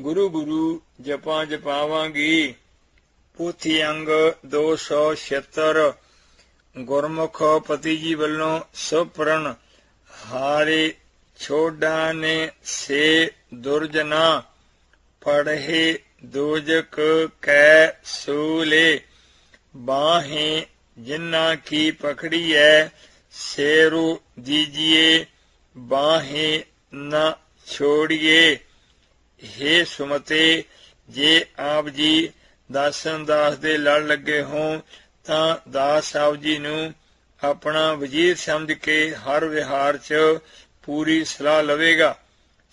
ਗੁਰੂ ਗੁਰੂ ਜਪਾਂ ਜਪਾਵਾਂਗੀ। ਪੋਥੀ ਅੰਗ 276 ਗੁਰਮੁਖ ਪਤੀ ਜੀ ਵੱਲੋਂ ਸੁਪਰਨ। ਹਾਰੇ ਛੋਡਾ ਨੇ ਸੇ ਦੁਰਜਨਾ। ਪੜਹੇ ਦੋਜਕ ਕੈ ਸੂਲੇ। ਬਾਹੇ ਜਿੰਨਾ ਕੀ ਪਖੜੀ ਐ ਸੇਰੂ ਦੀਜੀਏ ਬਾਹੇ ਨਾ ਛੋੜੀਏ। हे ਸੁਮਤੇ, ਜੇ ਆਪ ਜੀ ਦਾਸਨ ਦਾਸ ਦੇ ਲੜ ਲੱਗੇ ਹੋਂ, ਤਾਂ ਦਾਸ ਸਾਹਿਬ ਜੀ ਨੂੰ ਆਪਣਾ ਵਜ਼ੀਰ ਸਮਝ ਕੇ ਹਰ ਵਿਹਾਰ 'ਚ ਪੂਰੀ ਸਲਾਹ ਲਵੇਗਾ,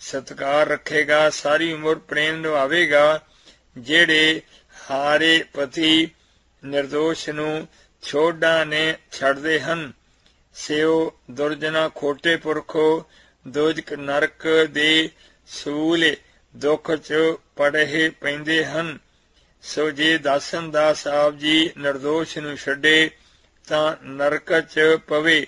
ਸਤਕਾਰ ਰੱਖੇਗਾ, ਸਾਰੀ ਉਮਰ ਪ੍ਰੇਮ ਨਿਭਾਵੇਗਾ, ਜਿਹੜੇ ਹਾਰੇ ਪਤੀ નિર્ਦੋਸ਼ ਨੂੰ ਛੋਡਾਂ ਨੇ ਛੱਡਦੇ ਹਨ। ਸਿਓ ਦੁਰਜਨਾ ਖੋਟੇ ਪੁਰਖੋ, ਦੋਜਕ ਨਰਕ ਦੇ ਸੂਲੇ ਦੁੱਖ ਚ ਪੜਹੇ ਪੈਂਦੇ ਹਨ। ਸੋ ਜੇ ਦਾਸਨ ਦਾਸ ਆਪ ਜੀ નિર્ਦੋਸ਼ ਨੂੰ ਛੱਡੇ, ਤਾਂ ਨਰਕ ਚ ਪਵੇ।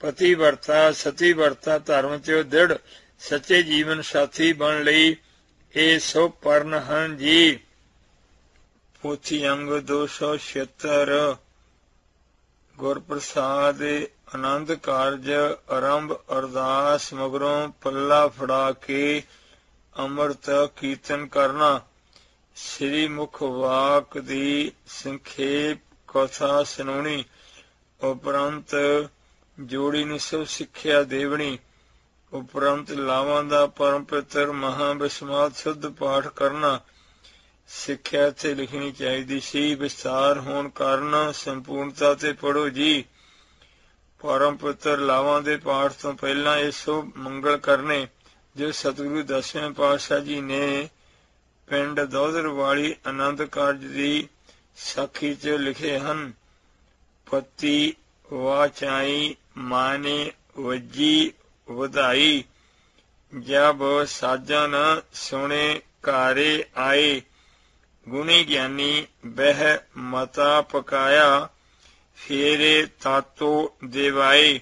ਪਤੀ ਵਰਤਾ ਸਤੀ ਵਰਤਾ ਧਰਮ ਚ ਦ੍ਰਿੜ, ਸੱਚੇ ਜੀਵਨ ਸਾਥੀ ਬਣ ਲਈ ਇਹ ਸੋ ਪਰਨ ਹਨ ਜੀ। ਪੋਥੀ ਅੰਗ 276 ਗੁਰ ਆਨੰਦ ਕਾਰਜ ਆਰੰਭ ਅਰਦਾਸ ਮਗਰੋਂ ਪੱਲਾ ਫੜਾ ਕੇ ਅੰਮ੍ਰਿਤ ਕੀਰਤਨ ਕਰਨਾ। ਸ੍ਰੀ ਮੁਖ ਵਾਕ ਦੀ ਸੰਖੇਪ ਕਥਾ ਸੁਣਾਉਣੀ। ਉਪਰੰਤ ਜੋੜੀ ਨੂੰ ਸਭ ਸਿੱਖਿਆ ਦੇਵਣੀ। ਉਪਰੰਤ ਲਾਵਾਂ ਦਾ ਪਰਮ ਪਿਤਰ ਮਹਾ ਬਿਸਮਾਤ ਸੁਧ ਪਾਠ ਕਰਨਾ। ਸਿੱਖਿਆ ਤੇ ਲਿਖਣੀ ਚਾਹੀਦੀ ਸੀ ਵਿਸਤਾਰ ਹੋਣ ਕਾਰਨ ਸੰਪੂਰਨਤਾ ਤੇ ਪੜੋ ਜੀ। ਪਰਮ ਪਿਤਰ ਲਾਵਾਂ ਦੇ ਪਾਠ ਤੋਂ ਪਹਿਲਾਂ ਇਹ ਸਭ ਮੰਗਲ ਕਰਨੇ। ਜੋ ਸਤਿਗੁਰੂ ਦਸਵੇਂ ਪਾਤਸ਼ਾਹ ਜੀ ਨੇ ਪਿੰਡ ਦੋਦਰ ਵਾਲੀ ਆਨੰਦ ਕਾਰਜ ਦੀ ਸਾਖੀ 'ਚ ਲਿਖੇ ਹਨ, ਪਤੀ ਵਾਚਾਈ ਮਾਨੇ ਵਜੀ ਵਧਾਈ, ਜਬ ਸਾਜਨ ਸੁਣੇ ਘਾਰੇ ਆਏ, ਗੁਣੀ ਗਿਆਨੀ ਬਹਿ ਮਤਾ ਪਕਾਇਆ, ਫੇਰੇ ਤਾਤੋ ਦੇਵਾਏ।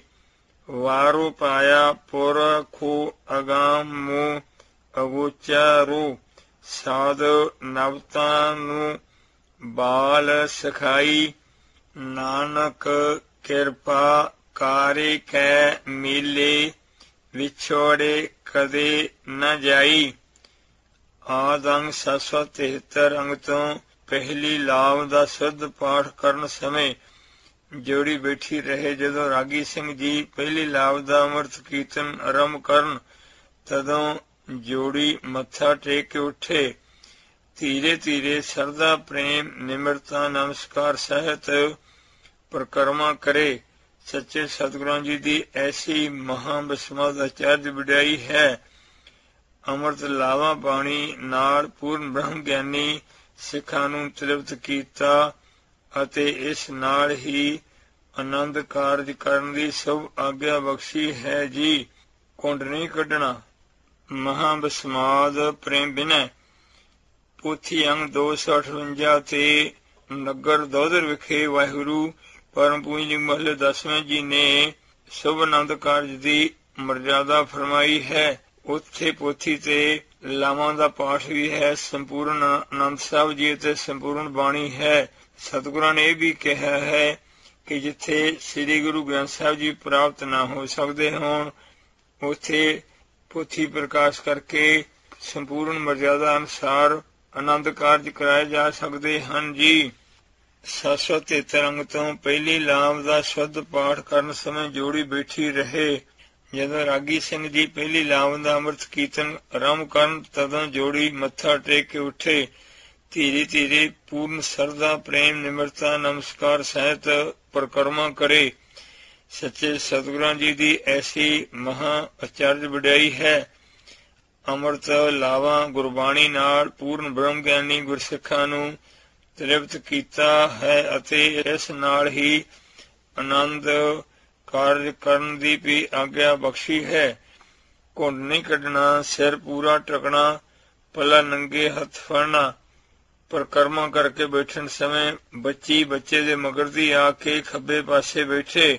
ਵਾਰੂ ਪਾਇਆ ਪੁਰਖੂ ਅਗਾਮ ਮੂ ਅਗੋਚਾਰੂ ਸਾਧ ਨਵਤਾ ਨੂੰ ਬਾਲ ਸਖਾਈ। ਨਾਨਕ ਕਿਰਪਾ ਕਾਰੇ ਕੈ ਮਿਲੇ, ਵਿਛੋੜੇ ਕਦੇ ਨ ਜਾਈ। ਆਦੰਗ 773 ਅੰਗ ਤੋਂ ਪਹਿਲੀ ਲਾਭ ਦਾ ਸੁਧ ਪਾਠ ਕਰਨ ਸਮੇਂ ਜੋੜੀ ਬੈਠੀ ਰਹੇ ਜਦੋਂ ਰਾਗੀ ਸਿੰਘ ਜੀ ਪਹਿਲੀ ਲਾਭ ਦਾ ਅਮਰਤ ਕੀਰਤਨ ਆਰੰਭ ਕਰਨ, ਤਦੋਂ ਜੋੜੀ ਮੱਥਾ ਟੇਕ ਕੇ ਉੱਠੇ। ਧੀਰੇ ਧੀਰੇ ਸਰਦਾ ਪ੍ਰੇਮ ਨਿਮਰਤਾ ਨਮਸਕਾਰ ਸਹਿਤ ਪ੍ਰਕਰਮਾ ਕਰੇ। ਸੱਚੇ ਸਤਿਗੁਰਾਂ ਜੀ ਦੀ ਐਸੀ ਮਹਾ ਬਸਮਤ ਅਚਰਜ ਵਿਡਾਈ ਹੈ। ਅਮਰਤ ਲਾਵਾ ਬਾਣੀ ਨਾਲ ਪੂਰਨ ਬ੍ਰਹਮ ਗਿਆਨੀ ਸਿੱਖਾਂ ਨੂੰ ਤ੍ਰਿਪਤ ਕੀਤਾ। ਅਤੇ ਇਸ ਨਾਲ ਹੀ ਆਨੰਦ ਕਾਰਜ ਕਰਨ ਦੀ ਸਭ ਆਗਿਆ ਬਖਸ਼ੀ ਹੈ ਜੀ। ਕੁੰਡ ਨਹੀਂ ਕੱਢਣਾ। ਮਹਾ ਬਸਮਾਦ ਪ੍ਰੇਮ ਬਿਨੈ। ਪੋਥੀ ਅੰਗ 258 ਤੇ ਨਗਰ ਦੋਦਰ ਵਿਖੇ ਵਾਹਿਗੁਰੂ ਪਰਮ ਪੂਜਨੀ ਮਹਲੇ ਦਸਵੇਂ ਜੀ ਨੇ ਸਭ ਆਨੰਦ ਕਾਰਜ ਦੀ ਮਰਜ਼ਾਦਾ ਫਰਮਾਈ ਹੈ। ਉੱਥੇ ਪੋਥੀ ਤੇ ਲਾਵਾਂ ਦਾ ਪਾਠ ਵੀ ਹੈ। ਸੰਪੂਰਨ ਆਨੰਦ ਸਾਹਿਬ ਜੀ ਤੇ ਸੰਪੂਰਨ ਬਾਣੀ ਹੈ। ਸਤਿਗੁਰਾਂ ਨੇ ਇਹ ਵੀ ਕਿਹਾ ਹੈ ਕਿ ਜਿੱਥੇ ਸ੍ਰੀ ਗੁਰੂ ਗ੍ਰੰਥ ਸਾਹਿਬ ਜੀ ਪ੍ਰਾਪਤ ਨਾ ਹੋ ਸਕਦੇ ਹੋਣ, ਉੱਥੇ ਪੋਥੀ ਪ੍ਰਕਾਸ਼ ਕਰਕੇ ਸੰਪੂਰਨ ਮਰਜ਼ਾਦਾ ਅਨੁਸਾਰ ਆਨੰਦ ਕਾਰਜ ਕਰਾਏ ਜਾ ਸਕਦੇ ਹਨ ਜੀ। 773 ਅੰਗ ਤੋਂ ਪਹਿਲੀ ਲਾਮ ਦਾ ਸ਼ੁੱਧ ਪਾਠ ਕਰਨ ਸਮੇਂ ਜੋੜੀ ਬੈਠੀ ਰਹੇ। ਜਦੋਂ ਰਾਗੀ ਸਿੰਘ ਜੀ ਪਹਿਲੀ ਲਾਮ ਦਾ ਅੰਮ੍ਰਿਤ ਕੀਰਤਨ ਆਰੰਭ ਕਰਨ, ਤਦੋਂ ਜੋੜੀ ਮੱਥਾ ਟੇਕ ਕੇ ਉੱਠੇ। ਧੀਰੇ ਧੀਰੇ ਪੂਰਨ ਸਰਦਾ, ਪ੍ਰੇਮ, ਨਿਮਰਤਾ, ਨਮਸਕਾਰ ਸਹਿਤ ਪ੍ਰਕਰਮਾ ਕਰੇ। ਸੱਚੇ ਸਤਿਗੁਰਾਂ ਜੀ ਦੀ ਐਸੀ ਮਹਾ ਅਚਰਜ ਵਡਿਆਈ ਹੈ। ਅਮਰਤ ਲਾਵਾ, ਗੁਰਬਾਣੀ ਨਾਲ ਪੂਰਨ ਬ੍ਰਹਮ ਗਿਆਨੀ ਗੁਰਸਿੱਖਾਂ ਨੂੰ ਤ੍ਰਿਪਤ ਕੀਤਾ ਹੈ ਅਤੇ ਇਸ ਨਾਲ ਹੀ ਆਨੰਦ ਕਾਰਜ ਕਰਨ ਦੀ ਵੀ ਆਗਿਆ ਬਖਸ਼ੀ ਹੈ। ਘੁੰਡ ਨਹੀਂ ਕੱਢਣਾ, ਸਿਰ ਪੂਰਾ ਟਕਣਾ ਪੱਲਾ ਨੰਗੇ ਹੱਥ ਫੜਨਾ ਪ੍ਰਕਰਮਾ ਕਰਕੇ ਬੈਠਣ ਸਮੇਂ ਬੱਚੀ ਬੱਚੇ ਦੇ ਮਗਰ ਦੀ ਆ ਕੇ ਖੱਬੇ ਪਾਸੇ ਬੈਠੇ।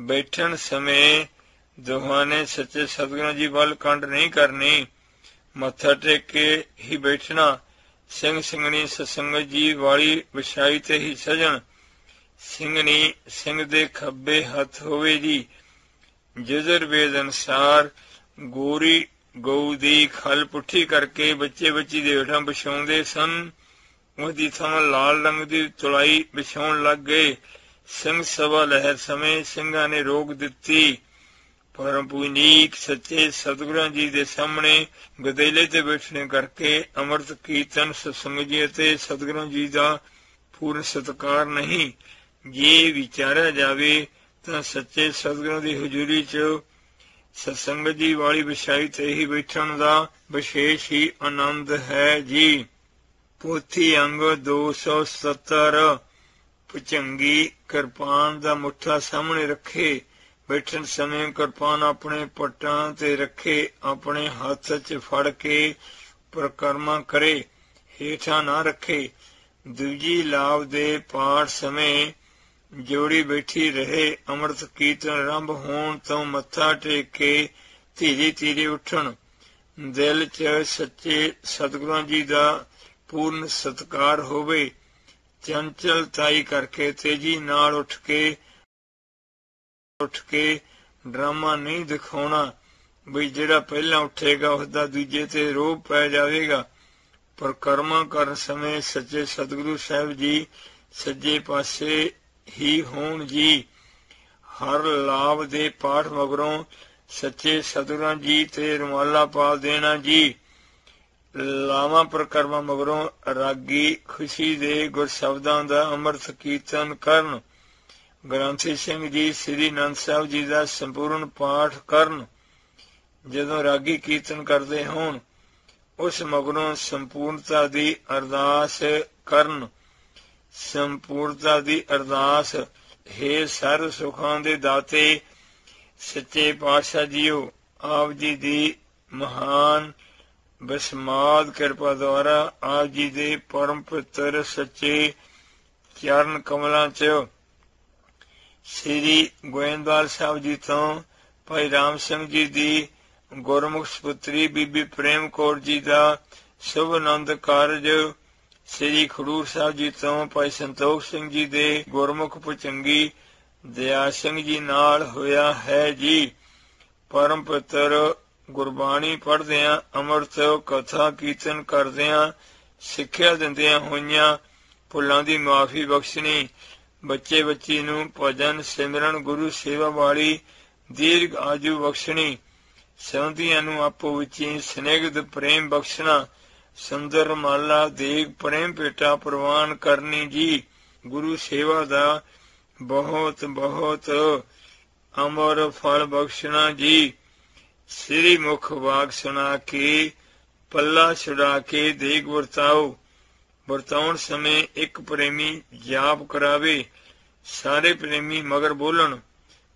ਬੈਠਣ ਸਮੇਂ ਦੋਹਾਂ ਨੇ ਸੱਚੇ ਸਤਿਗੁਰਾਂ ਜੀ ਵੱਲ ਕੰਡ ਨਹੀਂ ਕਰਨੀ। ਮੱਥਾ ਟੇਕ ਕੇ ਹੀ ਬੈਠਣਾ, ਸਿੰਘ ਸਿੰਘਣੀ ਸਸੰਗਤ ਜੀ ਵਾਲੀ ਵਿਛਾਈ ਤੇ ਹੀ ਸਜਣ। ਸਿੰਘਣੀ, ਸਿੰਘ ਦੇ ਖੱਬੇ ਹੱਥ ਹੋਵੇ ਜੀ। ਜਜ਼ਰ ਵੇਦ ਅਨਸਾਰ ਗੋਰੀ ਗਊ ਦੀ ਖਲ ਪੁੱਠੀ ਕਰਕੇ ਬੱਚੇ ਬੱਚੀ ਦੇ ਹੇਠਾਂ ਵਿਛਾਉਂਦੇ ਸਨ। ਉਹਦੀ ਥਾਂ ਲਾਲ ਰੰਗ ਦੀ ਤੁਲਾਈ ਵਿਛਾਉਣ ਲੱਗ ਗਏ। ਸਿੰਘ ਸਭਾ ਲਹਿਰ ਸਮੇਂ ਸਿੰਘਾਂ ਨੇ ਰੋਕ ਦਿੱਤੀ। ਪਰਮ ਪੁਨੀਕ ਸੱਚੇ ਸਤਿਗੁਰਾਂ ਜੀ ਦੇ ਸਾਹਮਣੇ ਗਦੇਲੇ ਤੇ ਬੈਠਣੇ ਕਰਕੇ ਅਮਰਤ ਕੀਰਤਨ ਸਤਸੰਗ ਜੀ ਅਤੇ ਸਤਿਗੁਰਾਂ ਜੀ ਦਾ ਪੂਰਨ ਸਤਕਾਰ ਨਹੀਂ। ਜੇ ਵਿਚਾਰਿਆ ਜਾਵੇ ਤਾਂ ਸੱਚੇ ਸਤਿਗੁਰਾਂ ਦੀ ਹਜ਼ੂਰੀ 'ਚ ਸਤਸੰਗ ਜੀ ਵਾਲੀ ਵਿਸ਼ਾਈ ਤੇ ਹੀ ਬੈਠਣ ਦਾ ਵਿਸ਼ੇਸ਼ ਹੀ ਆਨੰਦ ਹੈ ਜੀ। ਪੋਥੀ ਅੰਗ 270 ਪੁਚੰਗੀ ਕਿਰਪਾਨ ਦਾ ਮੁੱਠਾ ਸਾਹਮਣੇ ਰੱਖੇ, ਬੈਠਣ ਸਮੇਂ ਕਿਰਪਾਨ ਆਪਣੇ ਪੱਟਾਂ ਤੇ ਰੱਖੇ, ਆਪਣੇ ਹੱਥ 'ਚ ਫੜ ਕੇ ਪ੍ਰਕਰਮਾ ਕਰੇ, ਹੇਠਾਂ ਨਾ ਰੱਖੇ। ਦੂਜੀ ਲਾਭ ਦੇ ਪਾਠ ਸਮੇਂ ਜੋੜੀ ਬੈਠੀ ਰਹੇ, ਅੰਮ੍ਰਿਤ ਕੀਰਤਨ ਆਰੰਭ ਹੋਣ ਤੋਂ ਮੱਥਾ ਟੇਕ ਕੇ ਧੀਰੇ ਧੀਰੇ ਉੱਠਣ। ਦਿਲ 'ਚ ਸੱਚੇ ਸਤਿਗੁਰਾਂ ਜੀ ਦਾ ਪੂਰਨ ਸਤਕਾਰ ਹੋਵੇ। ਚੰਚਲਤਾਈ ਕਰਕੇ ਤੇਜੀ ਨਾਲ ਉੱਠ ਕੇ ਉੱਠ ਕੇ ਡਰਾਮਾ ਨਹੀਂ ਦਿਖਾਉਣਾ। ਵੀ ਜਿਹੜਾ ਪਹਿਲਾਂ ਉੱਠੇਗਾ ਉਸ ਦਾ ਦੂਜੇ ਤੇ ਰੋਹ ਪੈ ਜਾਵੇਗਾ। ਪਰ ਕਰਮਾ ਕਰਨ ਸਮੇਂ ਸੱਚੇ ਸਤਿਗੁਰੂ ਸਾਹਿਬ ਜੀ ਸੱਜੇ ਪਾਸੇ ਹੀ ਹੋਣ ਜੀ। ਹਰ ਲਾਭ ਦੇ ਪਾਠ ਮਗਰੋਂ ਸੱਚੇ ਸਤਿਗੁਰਾਂ ਜੀ ਤੇ ਰਮਾਲਾ ਪਾ ਦੇਣਾ ਜੀ। ਲਾਵਾਂ ਪ੍ਰਕਰਮਾਂ ਮਗਰੋਂ ਰਾਗੀ ਖੁਸ਼ੀ ਦੇ ਗੁਰ ਸ਼ਬਦਾਂ ਦਾ ਅੰਮ੍ਰਿਤ ਕੀਰਤਨ ਕਰਨ। ਗ੍ਰੰਥੀ ਸਿੰਘ ਜੀ, ਸ੍ਰੀ ਨੰਦ ਸਾਹਿਬ ਜੀ ਦਾ ਸੰਪੂਰਨ ਪਾਠ ਕਰਨ। ਜਦੋਂ ਰਾਗੀ ਕੀਰਤਨ ਕਰਦੇ ਹੋਣ, ਉਸ ਮਗਰੋਂ ਸੰਪੂਰਨਤਾ ਦੀ ਅਰਦਾਸ ਕਰਨ। ਸੰਪੂਰਨਤਾ ਦੀ ਅਰਦਾਸ, ਹੈ ਸਰਬ ਸੁਖਾਂ ਦੇ ਦਾਤੇ, ਸੱਚੇ ਪਾਤਸ਼ਾਹ ਜੀਓ, ਆਪ ਜੀ ਦੀ ਮਹਾਨ ਬਸਮਾਦ ਕਿਰਪਾ ਦੁਆਰਾ ਆਪ ਜੀ ਦੇ ਪਰਮ ਪਵਿੱਤਰ ਸੱਚੇ ਚਰਨ ਕਮਲਾਂ 'ਚ ਸ੍ਰੀ ਗੋਇੰਦਵਾਲ ਸਾਹਿਬ ਜੀ ਤੋਂ ਭਾਈ ਰਾਮ ਸਿੰਘ ਜੀ ਦੀ ਗੁਰਮੁਖ ਸੁਪੁੱਤਰੀ ਬੀਬੀ ਪ੍ਰੇਮ ਕੌਰ ਜੀ ਦਾ ਸ਼ੁਭ ਆਨੰਦ ਕਾਰਜ ਸ੍ਰੀ ਖਡੂਰ ਸਾਹਿਬ ਜੀ ਤੋਂ ਭਾਈ ਸੰਤੋਖ ਸਿੰਘ ਜੀ ਦੇ ਗੁਰਮੁਖ ਪੁਚੰਗੀ ਦਇਆ ਸਿੰਘ ਜੀ ਨਾਲ ਹੋਇਆ ਹੈ ਜੀ। ਪਰਮ ਪਵਿੱਤਰ ਗੁਰਬਾਣੀ ਪੜ੍ਹਦਿਆਂ, ਅੰਮ੍ਰਿਤ ਕਥਾ ਕੀਰਤਨ ਕਰਦਿਆਂ, ਸਿੱਖਿਆ ਦਿੰਦਿਆਂ ਹੋਈਆਂ ਭੁੱਲਾਂ ਦੀ ਮਾਫੀ ਬਖਸ਼ਣੀ ਬੱਚੇ ਬੱਚੀ ਨੂੰ ਭਜਨ ਸਿਮਰਨ, ਗੁਰੂ ਸੇਵਾ ਵਾਲੀ ਦੀਰਘ ਆਜੂ ਬਖਸ਼ਣੀ ਸੌਂਦੀਆਂ ਨੂੰ ਆਪੋ ਵਿੱਚ ਸਨੇਹਦ ਪ੍ਰੇਮ ਬਖਸ਼ਣਾ ਸੁੰਦਰ ਮਾਲਾ ਦੇਗ ਪ੍ਰੇਮ ਪੇਟਾ ਪ੍ਰਵਾਨ ਕਰਨੀ ਜੀ। ਗੁਰੂ ਸੇਵਾ ਦਾ ਬਹੁਤ ਬਹੁਤ ਅਮਰ ਫਲ ਬਖਸ਼ਣਾ ਜੀ। ਸ੍ਰੀ ਮੁਖ ਵਾਕ ਸੁਣਾ ਕੇ, ਪੱਲਾ ਛੁਡਾ ਕੇ ਦੇਗ ਵਰਤਾਓ। ਵਰਤਾਉਣ ਸਮੇਂ ਇੱਕ ਪ੍ਰੇਮੀ ਜਾਪ ਕਰਾਵੇ। ਸਾਰੇ ਪ੍ਰੇਮੀ ਮਗਰ ਬੋਲਣ।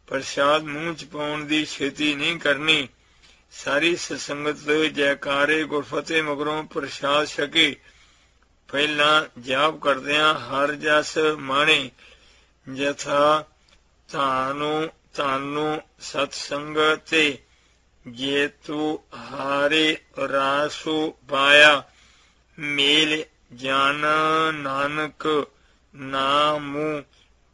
ਪ੍ਰਸ਼ਾਦ ਮੂੰਹ ਚ ਪਾਉਣ ਦੀ ਛੇਤੀ ਨਹੀਂ ਕਰਨੀ। ਸਾਰੀ ਸਤਸੰਗਤ ਜੈਕਾਰੇ ਗੁਰਫਤਿਹ ਮਗਰੋਂ ਪ੍ਰਸ਼ਾਦ ਛਕੇ। ਪਹਿਲਾਂ ਜਾਪ ਕਰਦਿਆਂ ਹਰ ਜਸ ਮਾਣੇ, ਜਥਾ ਤਾਨੂੰ ਤਾਨੂੰ ਸਤ ਸੰਗਤ ਜੇ ਤੂੰ ਹਾਰੇ ਰਾਸੂ ਪਾਇਆ, ਮੇਲ ਜਨ ਨਾਨਕ ਨਾਮੂ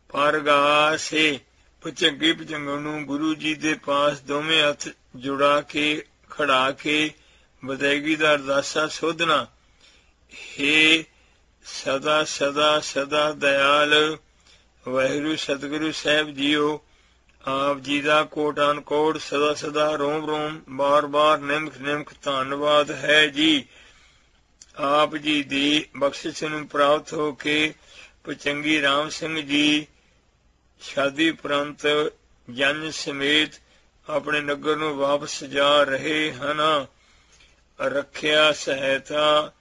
ਪਰਗਾਸੇ। ਪਚੰਗੀ ਪਚੰਗਣ ਨੂੰ ਗੁਰੂ ਜੀ ਦੇ ਪਾਸ ਦੋਵੇਂ ਹੱਥ ਜੁੜਾ ਕੇ, ਖੜਾ ਕੇ ਬਦੈਗੀ ਦਾ ਅਰਦਾਸਾ ਸੋਧਣਾ। हे ਸਦਾ ਸਦਾ ਸਦਾ ਦਇਆਲ, ਵਾਹਿਗੁਰੂ ਸਤਿਗੁਰੂ ਸਾਹਿਬ ਜੀਓ, ਆਪ ਜੀ ਦਾ ਕੋਟਾਨ ਕੋਟ ਸਦਾ ਸਦਾ ਰੋਮ ਰੋਮ, ਬਾਰ ਬਾਰ ਨਿਮਖ ਨਿਮਖ ਧੰਨਵਾਦ ਹੈ ਜੀ। ਆਪ ਜੀ ਦੀ ਬਖਸ਼ਿਸ਼ ਨੂੰ ਪ੍ਰਾਪਤ ਹੋ ਕੇ ਪਚੰਗੀ ਰਾਮ ਸਿੰਘ ਜੀ, ਸ਼ਾਦੀ ਪ੍ਰੰਤ ਜਨ ਸਮੇਤ ਆਪਣੇ ਨਗਰ ਨੂੰ ਵਾਪਸ ਜਾ ਰਹੇ ਹਨ। ਰੱਖਿਆ ਸਹਾਇਤਾ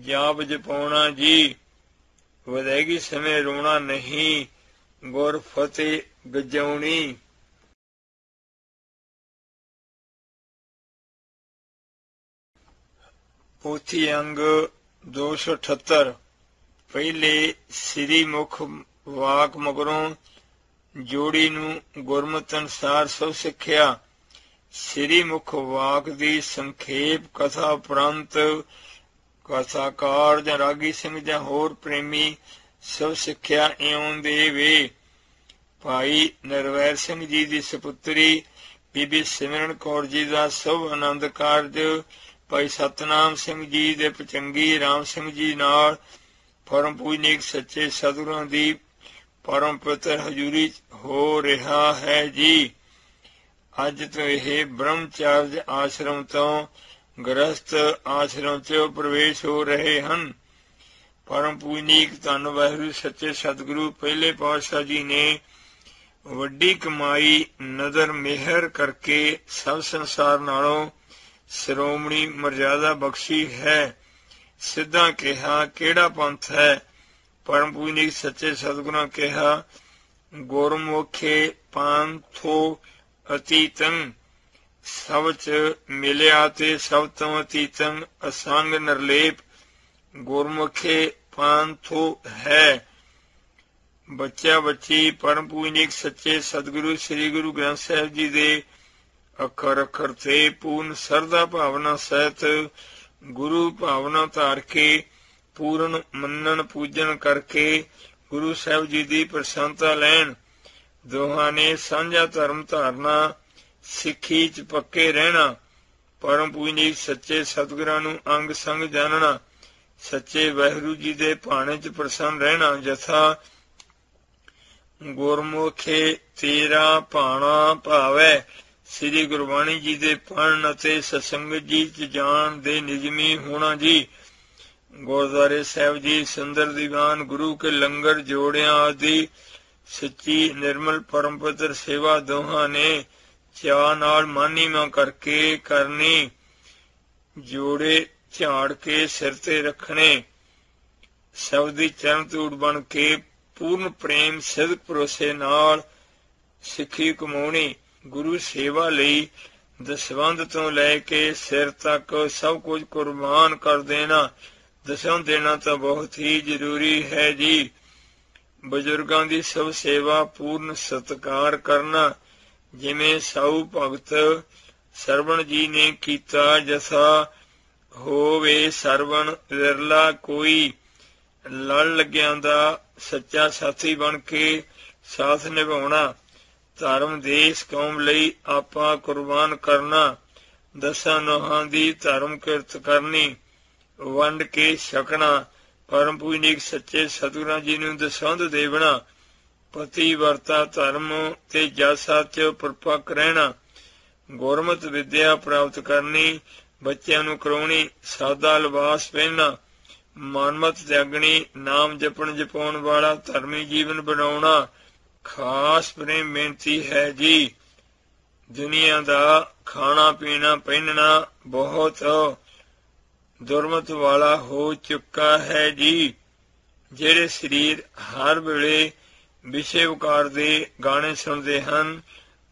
ਜਾਪ ਜਪਾਉਣਾ ਜੀ। ਵਧੇਗੀ ਸਮੇਂ ਰੋਣਾ ਨਹੀਂ। ਗੁਰ ਫਤਿਹ ਗਜਾਉਣੀ। ਪੋਥੀ ਅੰਗ 278 ਪਹਿਲੇ ਸ੍ਰੀ ਮੁਖ ਵਾਕ ਮਗਰੋਂ ਜੋੜੀ ਨੂੰ ਗੁਰਮਤਿ ਅਨਸਾਰ ਸਭ ਸਿੱਖਿਆ। ਸ੍ਰੀ ਮੁਖ ਵਾਕ ਦੀ ਸੰਖੇਪ ਕਥਾ ਉਪਰੰਤ ਕਥਾਕਾਰ ਜਾਂ ਰਾਗੀ ਸਿੰਘ ਜਾਂ ਹੋਰ ਪ੍ਰੇਮੀ ਸਭ ਸਿੱਖਿਆ ਇਉਂ ਦੇਵੇ ਭਾਈ ਨਰਵੈਰ ਸਿੰਘ ਜੀ ਦੀ ਸੁਪੁੱਤਰੀ, ਬੀਬੀ ਸਿਮਰਨ ਕੌਰ ਜੀ ਦਾ ਸਭ ਆਨੰਦ ਕਾਰਜ, ਭਾਈ ਸਤਨਾਮ ਸਿੰਘ ਜੀ ਦੇ ਪਚੰਗੀ ਰਾਮ ਸਿੰਘ ਜੀ ਨਾਲ, ਪਰਮ ਪੂਜਨੀਕ ਸੱਚੇ ਸਤਿਗੁਰਾਂ ਦੀ ਪਰਮ ਪਿਤਰ ਹਜ਼ੂਰੀ ਹੋ ਰਿਹਾ ਹੈ ਜੀ। ਅੱਜ ਤੋਂ ਇਹ ਬ੍ਰਹਮਚਾਰਜ ਆਸ਼ਰਮ ਤੋਂ ਗ੍ਰਸਥ ਆਸ਼ਰਮ 'ਚ ਪ੍ਰਵੇਸ਼ ਹੋ ਰਹੇ ਹਨ। ਪਰਮ ਪੂਜਨੀਕ ਧੰਨ ਵਾਹਿਗੁਰੂ, ਸੱਚੇ ਸਤਿਗੁਰੂ, ਪਹਿਲੇ ਪਾਤਸ਼ਾਹ ਜੀ ਨੇ ਵੱਡੀ ਕਮਾਈ, ਨਦਰ ਮਿਹਰ ਕਰਕੇ ਸਭ ਸੰਸਾਰ ਨਾਲੋਂ ਸ਼੍ਰੋਮਣੀ ਮਰਜ਼ਾਦਾ ਬਖਸ਼ੀ ਹੈ। ਸਿੱਧਾ ਕਿਹਾ, ਕਿਹੜਾ ਪੰਥ ਹੈ? ਪਰਮ ਪੂਜਨੀਕ ਸੱਚੇ ਸਤਿਗੁਰਾਂ ਕਿਹਾ, ਗੁਰਮੁਖੇ ਪੰਥੋ ਅਤੀਤੰ ਸਭ ਚ ਮਿਲਿਆ ਤੇ ਸਭ ਤੋਂ ਅਤੀਤੰ ਅਸੰਗ ਨਿਰਲੇਪ, ਗੁਰਮੁਖੇ ਪੰਥੋ ਹੈ। ਬੱਚਾ ਬੱਚੀ ਪਰਮ ਪੂਜਨੀਕ ਸੱਚੇ ਸਤਿਗੁਰੂ ਸ੍ਰੀ ਗੁਰੂ ਗ੍ਰੰਥ ਸਾਹਿਬ ਜੀ ਦੇ ਅੱਖਰ ਅੱਖਰ ਤੇ ਪੂਰਨ ਸਰਦਾ ਭਾਵਨਾ ਸਹਿਤ ਗੁਰੂ ਭਾਵਨਾ ਧਾਰ ਕੇ ਪੂਰਨ ਮੰਨਣ ਪੂਜਨ ਕਰਕੇ ਗੁਰੂ ਸਾਹਿਬ ਜੀ ਦੀ ਪ੍ਰਸੰਨਤਾ ਲੈਣ। ਦੋਹਾਂ ਨੇ ਸਾਂਝਾ ਧਰਮ ਧਾਰਨਾ ਸਿੱਖੀ ਚ ਪੱਕੇ ਰਹਿਣਾ, ਪਰਮ ਪੂਜਨੀਕ ਸੱਚੇ ਸਤਿਗੁਰਾਂ ਨੂੰ ਅੰਗ ਸੰਗ ਜਾਣਨਾ, ਸੱਚੇ ਵਾਹਿਗੁਰੂ ਜੀ ਦੇ ਭਾਣੇ ਚ ਪ੍ਰਸੰਨ ਰਹਿਣਾ, ਜਥਾ ਗੁਰਮੁਖੇ ਤੇਰਾ ਭਾਣਾ ਭਾਵੈ। ਸ੍ਰੀ ਗੁਰਬਾਣੀ ਜੀ ਦੇ ਪੜਨ ਅਤੇ ਸਤਸੰਗ ਜੀ ਚ ਜਾਣ ਦੇ ਨਿਜਮੀ ਹੋਣਾ ਜੀ। ਗੁਰਦੁਆਰੇ ਸਾਹਿਬ ਜੀ, ਸੁੰਦਰ ਦੀਵਾਨ, ਗੁਰੂ ਕੇ ਲੰਗਰ ਜੋੜਿਆਂ ਆਦਿ, ਸੱਚੀ ਨਿਰਮਲ ਪਰਮ ਪਵਿੱਤਰ ਸੇਵਾ ਦੋਹਾਂ ਨੇ ਚਾਹ ਨਾਲ ਮਾਨੀਮਾ ਕਰਕੇ ਕਰਨੀ, ਜੋੜੇ ਝਾੜ ਕੇ ਸਿਰ ਤੇ ਰੱਖਣੇ। ਸਭ ਦੀ ਚਰਨ ਤੂੜ ਬਣ ਕੇ ਪੂਰਨ ਪ੍ਰੇਮ ਸਿੱਧ ਭਰੋਸੇ ਨਾਲ ਸਿੱਖੀ ਕਮਾਉਣੀ, ਗੁਰੂ ਸੇਵਾ ਲਈ ਦਸਵੰਦ ਤੋਂ ਲੈ ਕੇ ਸਿਰ ਤੱਕ ਸਭ ਕੁਝ ਕੁਰਬਾਨ ਕਰ ਦੇਣਾ। ਦਸਵੰਦ ਦੇਣਾ ਤਾਂ ਬਹੁਤ ਹੀ ਜ਼ਰੂਰੀ ਹੈ ਜੀ। ਬਜ਼ੁਰਗਾਂ ਦੀ ਸਭ ਸੇਵਾ, ਪੂਰਨ ਸਤਕਾਰ ਕਰਨਾ, ਜਿਵੇਂ ਸਾਊ ਭਗਤ ਸਰਵਣ ਜੀ ਨੇ ਕੀਤਾ, ਜਸਾ ਹੋਵੇ ਸਰਵਣ, ਵਿਰਲਾ ਕੋਈ ਲੜ ਲੱਗਿਆਂ ਦਾ ਸੱਚਾ ਸਾਥੀ ਬਣ ਕੇ ਸਾਥ ਨਿਭਾਉਣਾ, ਧਰਮ, ਦੇਸ਼, ਕੌਮ ਲਈ ਆਪਾ ਕੁਰਬਾਨ ਕਰਨਾ, ਦਸਾਂ ਨੋਹਾਂ ਦੀ ਧਰਮ ਕਿਰਤ ਕਰਨੀ ਵੰਡ ਕੇ ਛਕਣਾ, ਪਰਮ ਪੂਜਨੀਕ ਸੱਚੇ ਸਤਿਗੁਰਾਂ ਜੀ ਨੂੰ ਦਸਵੰਦ ਦੇਵਣਾ, ਪਤੀ ਵਰਤਾ ਧਰਮ ਤੇ ਜਸਾ ਚ ਪਰਪੱਕ ਰਹਿਣਾ। ਗੁਰਮਤ ਵਿਦਿਆ ਪ੍ਰਾਪਤ ਕਰਨੀ, ਬੱਚਿਆਂ ਨੂੰ ਕਰਾਉਣੀ, ਸਾਦਾ ਲਿਬਾਸ ਪਹਿਨਣਾ, ਮਨਮਤ ਤਿਆਗਣੀ, ਨਾਮ ਜਪਣ ਜਪਾਉਣ ਵਾਲਾ ਧਰਮੀ ਜੀਵਨ ਬਣਾਉਣਾ, ਖਾਸ ਪ੍ਰੇਮ ਬੇਨਤੀ ਹੈ ਜੀ। ਦੁਨੀਆ ਦਾ ਖਾਣਾ ਪੀਣਾ ਪਹਿਨਣਾ ਬਹੁਤ ਦੁਰਮਤ ਵਾਲਾ ਹੋ ਚੁੱਕਾ ਹੈ ਜੀ। ਜਿਹੜੇ ਸਰੀਰ ਹਰ ਵੇਲੇ ਵਿਸ਼ੇ ਵਿਕਾਰ ਦੇ ਗਾਣੇ ਸੁਣਦੇ ਹਨ,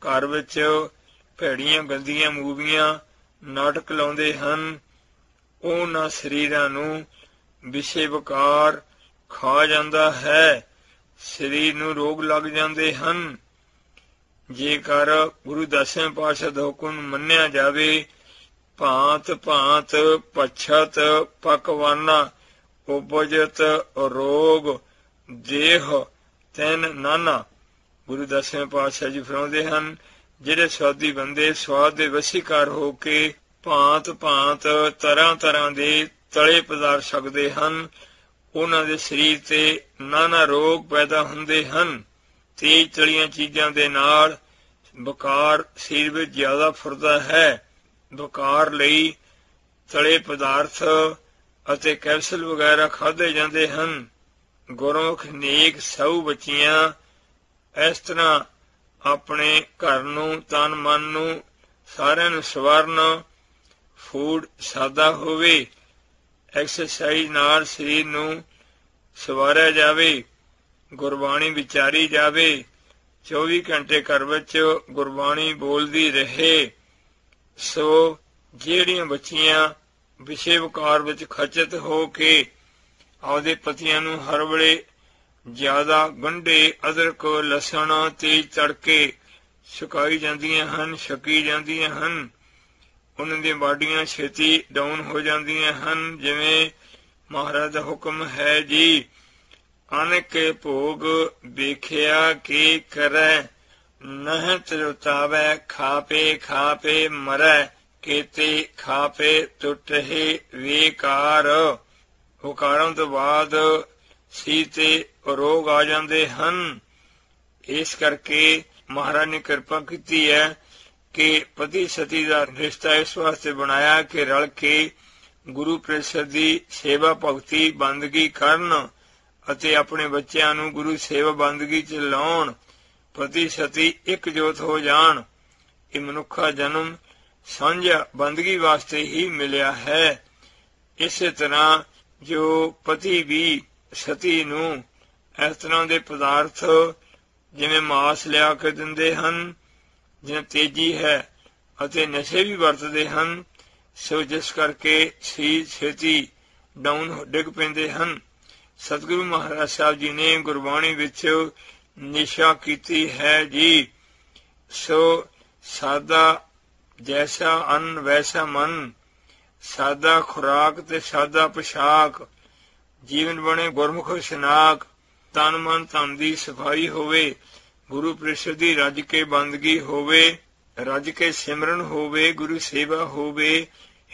ਘਰ ਵਿੱਚ ਭੈੜੀਆਂ, ਗੰਦੀਆਂ ਮੂਵੀਆਂ, ਨਾਟਕ ਲਾਉਂਦੇ ਹਨ, ਉਹਨਾਂ ਸਰੀਰਾਂ ਨੂੰ ਵਿਸ਼ੇ ਵਿਕਾਰ ਖਾ ਜਾਂਦਾ ਹੈ। ਸਰੀਰ ਨੂੰ ਰੋਗ ਲੱਗ ਜਾਂਦੇ ਹਨ। ਜੇਕਰ ਗੁਰੂ ਦਸਵੇਂ ਪਾਤਸ਼ਾਹ ਦਾ ਹੁਕਮ ਮੰਨਿਆ ਜਾਵੇ ਭਾਂਤ ਭਾਂਤ ਪਛਤ ਪਕਵਾਨਾ ਉਪਜਤ ਰੋਗ ਦੇਹ ਤੈਨ ਨਾਨਾ। ਗੁਰੂ ਦਸਵੇਂ ਪਾਤਸ਼ਾਹ ਜੀ ਫਰਮਾਉਂਦੇ ਹਨ, ਜਿਹੜੇ ਸਵਾਦੀ ਬੰਦੇ ਸਵਾਦ ਦੇ ਵਸੀਕਾਰ ਹੋ ਕੇ ਭਾਂਤ ਭਾਂਤ ਤਰ੍ਹਾਂ ਤਰ੍ਹਾਂ ਦੇ ਤਲੇ ਪਦਾਰ ਸਕਦੇ ਹਨ, ਉਹਨਾਂ ਦੇ ਸਰੀਰ ਤੇ ਨਾਨਾ ਰੋਗ ਪੈਦਾ ਹੁੰਦੇ ਹਨ। ਤੇਜ਼ ਚਲੀਆਂ ਚੀਜ਼ਾਂ ਦੇ ਨਾਲ ਬੁਕਾਰ ਸਰੀਰ ਵਿੱਚ ਜ਼ਿਆਦਾ ਫੁਰਦਾ ਹੈ। ਬੁਕਾਰ ਲਈ ਤਲੇ ਪਦਾਰਥ ਅਤੇ ਕੈਪਸੂਲ ਵਗੈਰਾ ਖਾਦੇ ਜਾਂਦੇ ਹਨ। ਗੁਰਮੁਖ ਨੇਕ ਸਭ ਬੱਚੀਆਂ ਇਸ ਤਰ੍ਹਾਂ ਆਪਣੇ ਘਰ ਨੂੰ, ਤਨ ਮਨ ਨੂੰ ਸਾਰਿਆਂ ਨੂੰ ਸਵਾਰਨ, ਫੂਡ ਸਾਦਾ ਹੋਵੇ ਐਕਸਰਸਾਈਜ਼ ਨਾਲ ਸਰੀਰ ਨੂੰ ਸਵਾਰਿਆ ਜਾਵੇ, ਗੁਰਬਾਣੀ ਵਿਚਾਰੀ ਜਾਵੇ 24 ਘੰਟੇ ਘਰ ਵਿੱਚ ਗੁਰਬਾਣੀ ਬੋਲਦੀ ਰਹੇ। ਸੋ ਜਿਹੜੀਆਂ ਬੱਚੀਆਂ ਵਿਸ਼ੇ ਵਕਾਰ ਵਿੱਚ ਖਚਤ ਹੋ ਕੇ ਆਪਦੇ ਪਤੀਆਂ ਨੂੰ ਹਰ ਵੇਲੇ ਜ਼ਿਆਦਾ ਗੰਢੇ, ਅਦਰਕ, ਲਸਣ ਤੇ ਤੜਕੇ ਸੁਕਾਈ ਜਾਂਦੀਆਂ ਹਨ, ਛਕੀ ਜਾਂਦੀਆਂ ਹਨ। ਉਹਨਾਂ ਦੀਆਂ ਬਾਡੀਆਂ ਛੇਤੀ ਡਾਊਨ ਹੋ ਜਾਂਦੀਆਂ ਹਨ। ਜਿਵੇਂ ਮਹਾਰਾਜ ਦਾ ਹੁਕਮ ਹੈ ਜੀ, ਅਨਕੇ ਭੋਗ ਵੇਖਿਆ ਕੀ ਕਰੈ ਨਹ ਤਰਤਾਵੈ ਖਾਪੇ ਖਾਪੇ ਮਰੈ, ਕੇਤੇ ਖਾਪੇ ਟੁੱਟੇ ਵੇਕਾਰ। ਹੁਕਾਰਾਂ ਤੋਂ ਬਾਅਦ ਸੀ ਤੇ ਰੋਗ ਆ ਜਾਂਦੇ ਹਨ। ਇਸ ਕਰਕੇ ਮਹਾਰਾਜ ਨੇ ਕਿਰਪਾ ਕੀਤੀ ਹੈ ਕਿ ਪਤੀ ਸਤੀ ਦਾ ਰਿਸ਼ਤਾ ਇਸ ਵਾਸਤੇ ਬਣਾਇਆ ਕਿ ਰਲ ਕੇ ਗੁਰੂ ਪ੍ਰਸਾਦ ਦੀ ਸੇਵਾ ਭਗਤੀ ਬੰਦਗੀ ਕਰਨ ਅਤੇ ਆਪਣੇ ਬੱਚਿਆਂ ਨੂੰ ਗੁਰੂ ਸੇਵਾ ਬੰਦਗੀ ਚ ਲਾਉਣ। ਪਤੀ ਸਤੀ ਇੱਕ ਜੋਤ ਹੋ ਜਾਣ, ਇਹ ਮਨੁੱਖਾ ਜਨਮ ਸਾਂਝਾ ਬੰਦਗੀ ਵਾਸਤੇ ਹੀ ਮਿਲਿਆ ਹੈ। ਇਸੇ ਤਰ੍ਹਾਂ ਜੋ ਪਤੀ ਵੀ ਸਤੀ ਨੂੰ ਇਸ ਤਰ੍ਹਾਂ ਦੇ ਪਦਾਰਥ ਜਿਵੇਂ ਮਾਸ ਲਿਆ ਕੇ ਦਿੰਦੇ ਹਨ, ਜਿਵੇਂ ਤੇਜੀ ਹੈ ਅਤੇ ਨਸ਼ੇ ਵੀ ਵਰਤਦੇ ਹਨ, ਸੋ ਜਿਸ ਕਰਕੇ ਸੀ ਛੇਤੀ ਡਾਊਨ ਡਿੱਗ ਪੈਂਦੇ ਹਨ। ਸਤਿਗੁਰੂ ਮਹਾਰਾਜ ਸਾਹਿਬ ਜੀ ਨੇ ਗੁਰਬਾਣੀ ਵਿੱਚ ਨਿਸ਼ਾ ਕੀਤੀ ਹੈ ਜੀ। ਸੋ ਸਾਦਾ ਜੈਸਾ ਅਨ ਵੈਸਾ ਮਨ, ਸਾਦਾ ਖੁਰਾਕ ਤੇ ਸਾਦਾ ਪੋਸ਼ਾਕ, ਜੀਵਨ ਬਣੇ ਗੁਰਮੁਖ ਸ਼ਨਾਕ, ਤਨ ਮਨ ਤਨ ਦੀ ਸਫ਼ਾਈ ਹੋਵੇ, ਗੁਰੂ ਪ੍ਰਸਾਦ ਦੀ ਰੱਜ ਕੇ ਬੰਦਗੀ ਹੋਵੇ, ਰੱਜ ਕੇ ਸਿਮਰਨ ਹੋਵੇ, ਗੁਰੂ ਸੇਵਾ ਹੋਵੇ,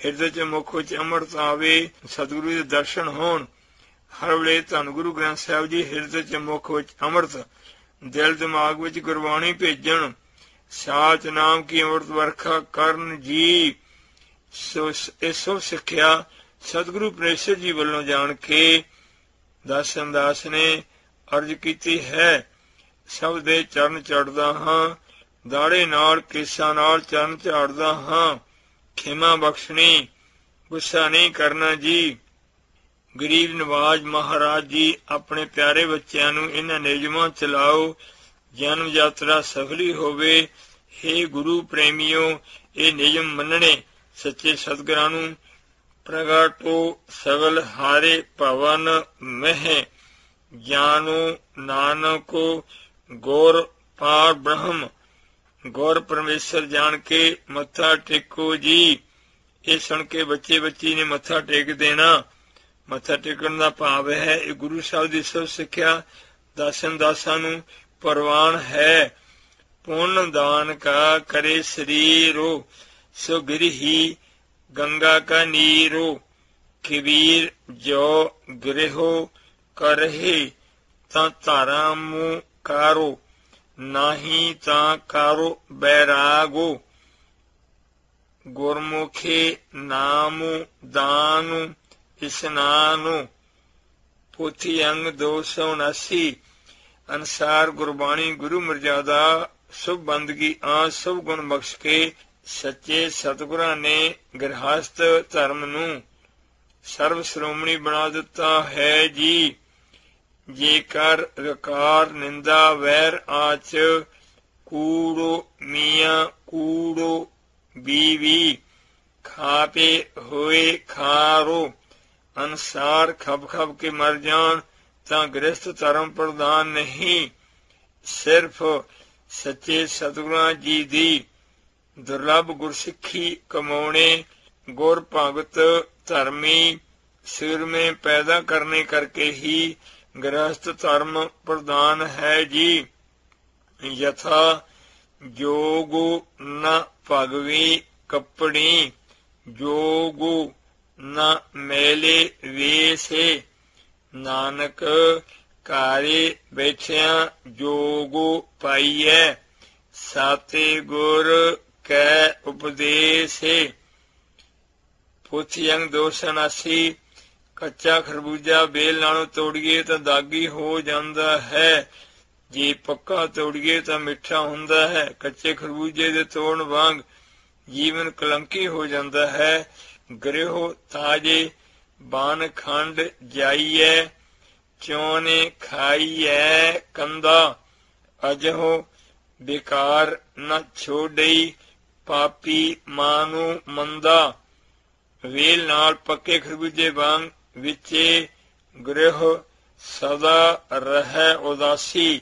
ਹਿਰਦੇ ਚ ਮੁਖ ਵਿੱਚ ਅੰਮ੍ਰਿਤ ਆਵੇ, ਸਤਿਗੁਰੂ ਦੇ ਦਰਸ਼ਨ ਹੋਣ, ਹਰ ਵੇਲੇ ਧੰਨ ਗੁਰੂ ਗ੍ਰੰਥ ਸਾਹਿਬ ਜੀ ਹਿਰਦੇ ਚ ਮੁਖ ਵਿੱਚ ਅੰਮ੍ਰਿਤ ਦਿਲ ਦਿਮਾਗ ਵਿੱਚ ਗੁਰਬਾਣੀ ਭੇਜਣ। ਸਾਚ ਨਾਮ ਕੀ ਅੰਮ੍ਰਿਤ ਵਰਖਾ ਕਰਨ ਜੀ। ਸੋ ਇਹ ਸਭ ਸਿੱਖਿਆ ਸਤਿਗੁਰੂ ਪ੍ਰੇਸ਼ਰ ਜੀ ਵੱਲੋਂ ਜਾਣ ਕੇ ਦਾਸਨ ਦਾਸ ਨੇ ਅਰਜ ਕੀਤੀ ਹੈ। ਸਭ ਦੇ ਚਰਨ ਚੜਦਾ ਹਾਂ, ਦਾੜੇ ਨਾਲ ਕੇਸਾਂ ਨਾਲ ਚਰਨ ਝਾੜਦਾ ਹਾਂ। ਖਿਮਾ ਬਖਸ਼ਣੀ, ਗੁੱਸਾ ਨਹੀਂ ਕਰਨਾ ਜੀ। ਗਰੀਬ ਨਿਵਾਜ ਮਹਾਰਾਜ ਜੀ, ਆਪਣੇ ਪਿਆਰੇ ਬੱਚਿਆਂ ਨੂੰ ਇਹਨਾਂ ਨਿਯਮਾਂ ਚਲਾਓ, ਜਨਮ ਯਾਤਰਾ ਸਫਲੀ ਹੋਵੇ। हे ਗੁਰੂ ਪ੍ਰੇਮਿਓ, ਇਹ ਨਿਯਮ ਮੰਨਣੇ ਸੱਚੇ ਸਤਿਗੁਰਾਂ ਨੂੰ। ਪ੍ਰਗਟੋ ਸਗਲ ਹਾਰੇ ਭਵਨ ਮਹਿ, ਗਿਆਨੋ ਨਾਨਕੋ ਗੁਰ ਪਾਰ ਬ੍ਰਹਮ। ਗੁਰ ਪਰਮੇਸ਼ਰ ਜਾਣ ਕੇ ਮੱਥਾ ਟੇਕੋ ਜੀ। ਇਹ ਸੁਣ ਕੇ ਬੱਚੇ ਬੱਚੀ ਨੇ ਮੱਥਾ ਟੇਕ ਦੇਣਾ। ਮੱਥਾ ਟੇਕਣ ਦਾ ਭਾਵ ਹੈ। ਇਹ ਗੁਰੂ ਸਾਹਿਬ ਦੀ ਸਭ ਸਿੱਖਿਆ ਦਾਸਨ ਦਾਸਾਂ ਨੂੰ ਪਰਵਾਨ ਹੈ। ਪੁੰਨ ਦਾਨ ਕਾ ਕਰੇ ਸਰੀਰੋ, ਸੋ ਗਿਰਹੀ ਗੰਗਾ ਕਾ ਨੀਰੋ। ਕਬੀਰ ਜੋ ਗ੍ਰਹਿਓ ਕਰਹਿ, ਤਾਂ ਧਰਮ ਕਾਰੋ, ਨਹੀਂ ਤਾਂ ਕਾਰੋ ਬੈਰਾਗੋ। ਗੁਰਮੁਖੇ ਨਾਮ ਦਾਨ ਇਸਨਾਨ ਪੋਥੀ ਅੰਗ 279 ਅਨਸਾਰ ਗੁਰਬਾਣੀ ਗੁਰੂ ਮਰਜ਼ਾਦਾ, ਸੁਭ ਬੰਦਗੀ ਆ ਸਭ ਗੁਣ ਬਖਸ਼ ਕੇ ਸੱਚੇ ਸਤਿਗੁਰਾਂ ਨੇ ਗ੍ਰਹਸਤ ਧਰਮ ਨੂੰ ਸਰਵ ਸ਼੍ਰੋਮਣੀ ਬਣਾ ਦਿੱਤਾ ਹੈ ਜੀ। ਜੇਕਰ ਰਕਾਰ, ਨਿੰਦਾ, ਵੈਰ, ਆਚ, ਕੂੜੋ, ਮੀਆਂ, ਕੂੜੋ, ਬੀਵੀ, ਖਾਪੇ, ਹੋਏ, ਖਾਰੋ ਅਨਸਾਰ ਖਬ ਖਬ ਕੇ ਮਰ ਜਾਣ ਤਾਂ ਗ੍ਰਸਥ ਧਰਮ ਪ੍ਰਦਾਨ ਨਹੀਂ। ਸਿਰਫ ਸੱਚੇ ਸਤਿਗੁਰਾਂ ਜੀ ਦੀ ਦੁਰਲਭ ਗੁਰਸਿੱਖੀ ਕਮਾਉਣੇ, ਗੁਰ ਭਗਤ ਧਰਮੀ ਸਿਰਮੇ ਪੈਦਾ ਕਰਨੇ ਕਰਕੇ ਹੀ ਗ੍ਰਸਥ ਧਰਮ ਪ੍ਰਦਾਨ ਹੈ ਜੀ। ਯਥਾ ਜੋਗੋ ਨ ਭਗਵੀ ਕੱਪੜੀ ਜੋਗੋ ਨ ਮੇਲੇ ਵੇਸੇ ਨਾਨਕ ਕਾਰੇ ਬੈਠਿਆ ਜੋਗੋ ਪਾਈਐ। ਸਾਤੇ ਗੁਰ ਕੈ ਉਪਦੇਸੇ। ਪੁੱਥਿਯੰ 279 ਕੱਚਾ ਖਰਬੂਜਾ ਬੇਲ ਨਾਲੋਂ ਤੋੜੀਏ ਤਾਂ ਦਾਗੀ ਹੋ ਜਾਂਦਾ ਹੈ। ਜੇ ਪੱਕਾ ਤੋੜੀਏ ਤਾਂ ਮਿੱਠਾ ਹੁੰਦਾ ਹੈ। ਕੱਚੇ ਖਰਬੂਜੇ ਦੇ ਤੋੜਨ ਵਾਂਗ ਜੀਵਨ ਕਲੰਕੀ ਹੋ ਜਾਂਦਾ ਹੈ। ਗ੍ਰਹਿ ਤਾਜੇ ਬਾਨ ਖੰਡ ਜਾਈਐ, ਚੋਨੇ ਖਾਈਐ ਕੰਦਾ, ਅਜਹੋ ਬੇਕਾਰ ਨ ਛੋੜਈ ਪਾਪੀ ਮਾਨੂ ਮੰਦਾ। ਵੇਲ ਨਾਲ ਪੱਕੇ ਖਰਬੂਜੇ ਵਾਂਗ ਵਿੱਚੇ ਗ੍ਰਹਿ ਸਦਾ ਰਹਿ ਉਦਾਸੀ।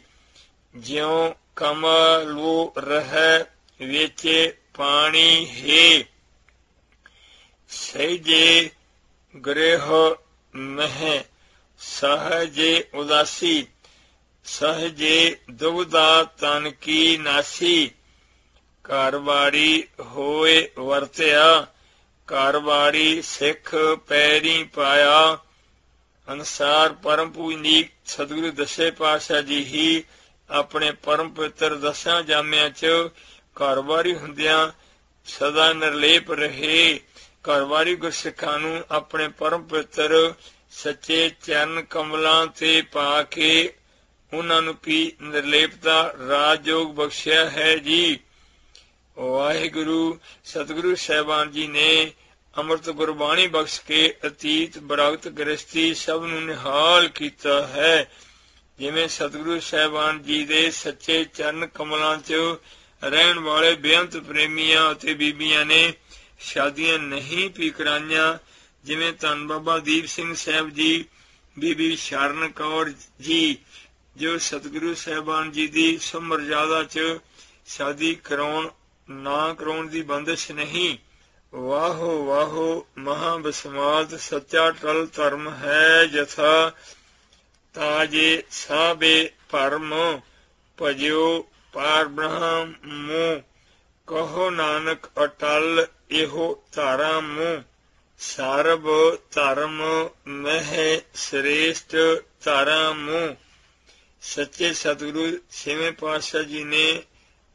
ਜਿਉ ਕਮਲੋ ਰਹਿ, ਵਿੱਚ ਪਾਣੀ ਹੈ। ਸਹਿਜੇ ਗ੍ਰਹਿ ਮਹਿ, ਸਹਜੇ ਉਦਾਸੀ, ਸਹਜੇ ਦੁਬਦਾ ਤਨ ਕੀ ਨਾਸੀ। ਘਰਵਾੜੀ ਹੋਏ ਵਰਤਿਆ ਘਰਵਾੜੀ ਸਿੱਖ ਪੈਰੀ ਪਾਇਆ। ਅਨਸਾਰ ਪਰਮ ਪੂਜਨੀਕ ਸਤਿਗੁਰੂ ਦਸੇ ਪਾਤਸ਼ਾਹ ਜੀ ਹੀ ਆਪਣੇ ਪਰਮ ਪਵਿੱਤਰ ਦਸਾਂ ਜਾਮਿਆਂ 'ਚ ਘਰਵਾਰੀ ਹੁੰਦਿਆਂ ਸਦਾ ਨਿਰਲੇਪ ਰਹੇ। ਘਰਵਾਰੀ ਗੁਰਸਿੱਖਾਂ ਨੂੰ ਆਪਣੇ ਪਰਮ ਪਵਿੱਤਰ ਸੱਚੇ ਚਰਨ ਕਮਲਾਂ ਤੇ ਪਾ ਕੇ ਉਹਨਾਂ ਨੂੰ ਵੀ ਨਿਰਲੇਪਤਾ, ਰਾਜਯੋਗ ਬਖਸ਼ਿਆ ਹੈ ਜੀ। ਵਾਹਿਗੁਰੂ, ਸਤਿਗੁਰੂ ਸਹਿਬਾਨ ਜੀ ਨੇ ਅੰਮ੍ਰਿਤ ਗੁਰਬਾਣੀ ਬਖਸ਼ ਕੇ ਅਤੀਤ, ਬਰਾਗਤ ਗ੍ਰਸਤੀ ਸਭ ਨੂੰ ਨਿਹਾਲ ਕੀਤਾ ਹੈ। ਜਿਵੇਂ ਸਤਿਗੁਰੂ ਸਹਿਬਾਨ ਜੀ ਦੇ ਸੱਚੇ ਚਰਨ ਕਮਲਾਂ 'ਚ ਰਹਿਣ ਵਾਲੇ ਬੇਅੰਤ ਪ੍ਰੇਮੀਆਂ ਅਤੇ ਬੀਬੀਆਂ ਨੇ ਸ਼ਾਦੀਆਂ ਨਹੀਂ ਪੀ ਜਿਵੇਂ ਧੰਨ ਬਾਬਾ ਦੀਪ ਸਿੰਘ ਸਾਹਿਬ ਜੀ, ਬੀਬੀ ਸ਼ਰਨ ਕੌਰ ਜੀ, ਜੋ ਸਤਿਗੁਰੂ ਸਹਿਬਾਨ ਜੀ ਦੀ ਸਮਰਜ਼ਾਦਾ 'ਚ ਸ਼ਾਦੀ ਕਰਾਉਣ, ਨਾ ਕਰਾਉਣ ਦੀ ਬੰਦਸ਼ ਨਹੀਂ। ਵਾਹੋ ਵਾਹੋ, ਮਹਾ ਬਸਮਾਦ ਸੱਚਾ ਟਲ ਧਰਮ ਹੈ ਜਥਾ, ਤਾਜੇ ਸਾਬੇ ਪਰਮ ਭਜਿਓ ਪਾਰ ਬ੍ਰਹਮ ਕਹੋ ਨਾਨਕ ਅਟਲ ਇਹੋ ਧਰਮ ਸਰਬ ਧਰਮ ਮਹਿ ਸ੍ਰੇਸ਼ਟ ਧਰਮ ਸੱਚੇ ਸਤਿਗੁਰੂ ਛੇਵੇਂ ਪਾਤਸ਼ਾਹ ਜੀ ਨੇ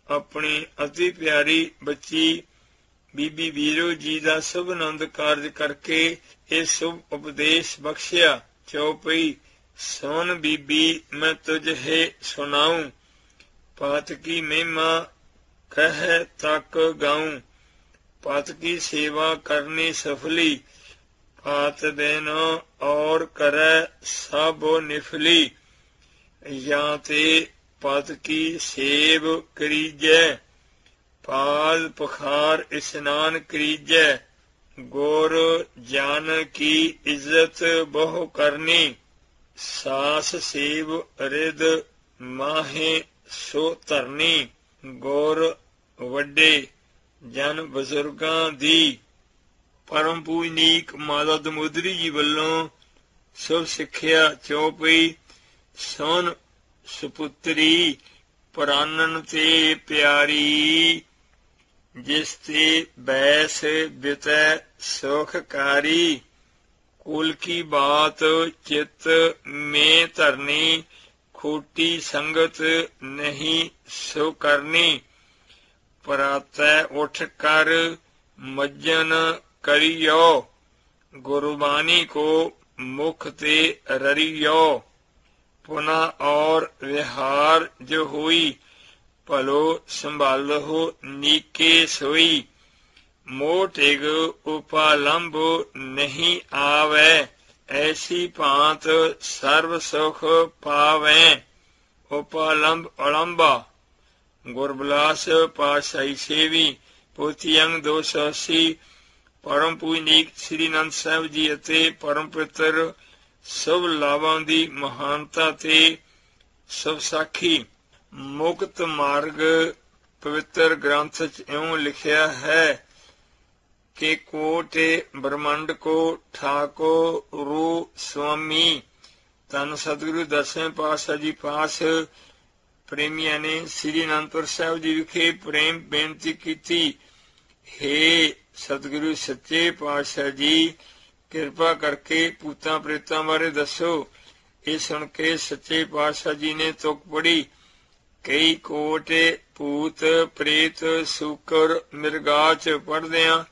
ਆਪਣੀ ਅਤੀ ਪਿਆਰੀ ਬੱਚੀ ਬੀਬੀ ਵੀਰੋ ਜੀ ਦਾ ਸੁਭ ਆਨੰਦ ਕਾਰਜ ਕਰਕੇ ਇਹ ਸੁਭ ਉਪਦੇਸ਼ ਬਖਸ਼ਿਆ। ਚਉਪਈ ਸੋਨ ਬੀਬੀ, ਮੈਂ ਤੁਝ ਹੈ ਸੁਣਾਉ ਪਾਤ ਕੀ ਮਹਿਮਾ ਕਹਿ ਤੱਕ ਗਾਉ ਪਾਤ ਕੀ ਸੇਵਾ ਕਰਨੀ ਸਫਲੀ, ਪਾਤ ਬੈਨ ਔਰ ਕਰੈ ਸਭ ਨਿਫਲੀ। ਜਾਂ ਤੇ ਪਦ ਕੀ ਸੇਵ ਕਰੀਜੈ, ਪਾਲ ਪਖਾਰ ਇਸਨਾਨ ਕਰੀਜੈ, ਗੋਰ ਜਾਨ ਕੀ ਇੱਜ਼ਤ ਬਹੁ ਕਰਨੀ, ਸਾਸ ਸੇਵ ਰਿਦ ਮਾਹੇ ਸੋ ਧਰਨੀ, ਗੋਰ ਵੱਡੇ ਜਨ ਬਜ਼ੁਰਗਾਂ ਦੀ ਪਰਮ ਪੂਜਨੀਕ ਮਾਤਾ ਦਮੋਦਰੀ ਜੀ ਵੱਲੋਂ ਸਭ ਸਿੱਖਿਆ ਚੌਪਈ ਸੋਨ ਸੁਪੁੱਤਰੀ ਪ੍ਰਾਨਨ ਤੇ ਪਿਆਰੀ, ਜਿਸ ਤੇ ਬੈਸ ਬਿਤੈ ਸੁਖਕਾਰੀ। ਕੁਲ ਕੀ ਬਾਤ ਚਿਤ ਮੇ ਧਰਨੀ, ਖੋਟੀ ਸੰਗਤ ਨਹੀਂ ਸੋ ਕਰਨੀ। ਪਰਾਤੈ ਉਠ ਕਰ ਮੱਜਨ ਕਰਿਓ। ਗੁਰਬਾਣੀ ਕੋ ਮੁਖ ਤੇ ਰਰਿਓ। ਪੁਨਾ ਔਰ ਵਿਹਾਰ ਜੋ ਹੋਈ, ਭਲੋ ਸੰਭਾਲੋ ਨੀਕੇ ਸੋਈ। ਮੋਟਿਗ ਉਪਾਲੰਭ ਨਹੀਂ ਆਵੇ, ਐਸੀ ਭਾਂਤ ਸਰਬ ਸੁਖ ਪਾਵੇ। ਉਪਾਲੰਭ ਅਲੰਬਾ ਗੁਰਬਲਾਸ ਪਾਸ਼ਾਈ ਸੇਵੀ, ਪੋਥੀ ਅੰਗ 280 ਪਰਮ ਪੂਜਨੀਕ ਸ੍ਰੀ ਨੰਦ ਸਾਹਿਬ ਜੀ ਅਤੇ ਪਰਮ ਪਿੱਤਰ ਸਭ ਲਾਵਾਂ ਦੀ ਮਹਾਨਤਾ ਤੇ ਸਭ ਸਾਖੀ ਮੁਕਤ ਮਾਰਗ ਪਵਿੱਤਰ ਗ੍ਰੰਥ ਚ ਇਉਂ ਲਿਖਿਆ ਹੈ ਕਿ ਕੋਟੇ ਬ੍ਰਹਮੰਡ ਕੋ ਠਾਕੋ ਰੂ ਸੁਆਮੀ ਤਨ ਸਤਿਗੁਰੂ ਦਸਵੇਂ ਪਾਤਸ਼ਾਹ ਜੀ ਪਾਸ ਪ੍ਰੇਮੀਆਂ ਨੇ ਸ੍ਰੀ ਅਨੰਦਪੁਰ ਸਾਹਿਬ ਜੀ ਵਿਖੇ ਪ੍ਰੇਮ ਬੇਨਤੀ ਕੀਤੀ ਹੇ ਸਤਿਗੁਰੂ ਸੱਚੇ ਪਾਤਸ਼ਾਹ ਜੀ ਕਿਰਪਾ ਕਰਕੇ ਪੂਤਾਂ ਪ੍ਰੇਤਾਂ ਬਾਰੇ ਦੱਸੋ ਇਹ ਸੁਣ ਕੇ ਸੱਚੇ ਪਾਤਸ਼ਾਹ ਜੀ ਨੇ ਤੁਕ ਪੜੀ ਕਈ ਕੋਟ ਭੂਤ ਪ੍ਰੇਤ ਸੁਕਰ ਮਿਰਗਾ ਚ ਪੜਦਿਆਂ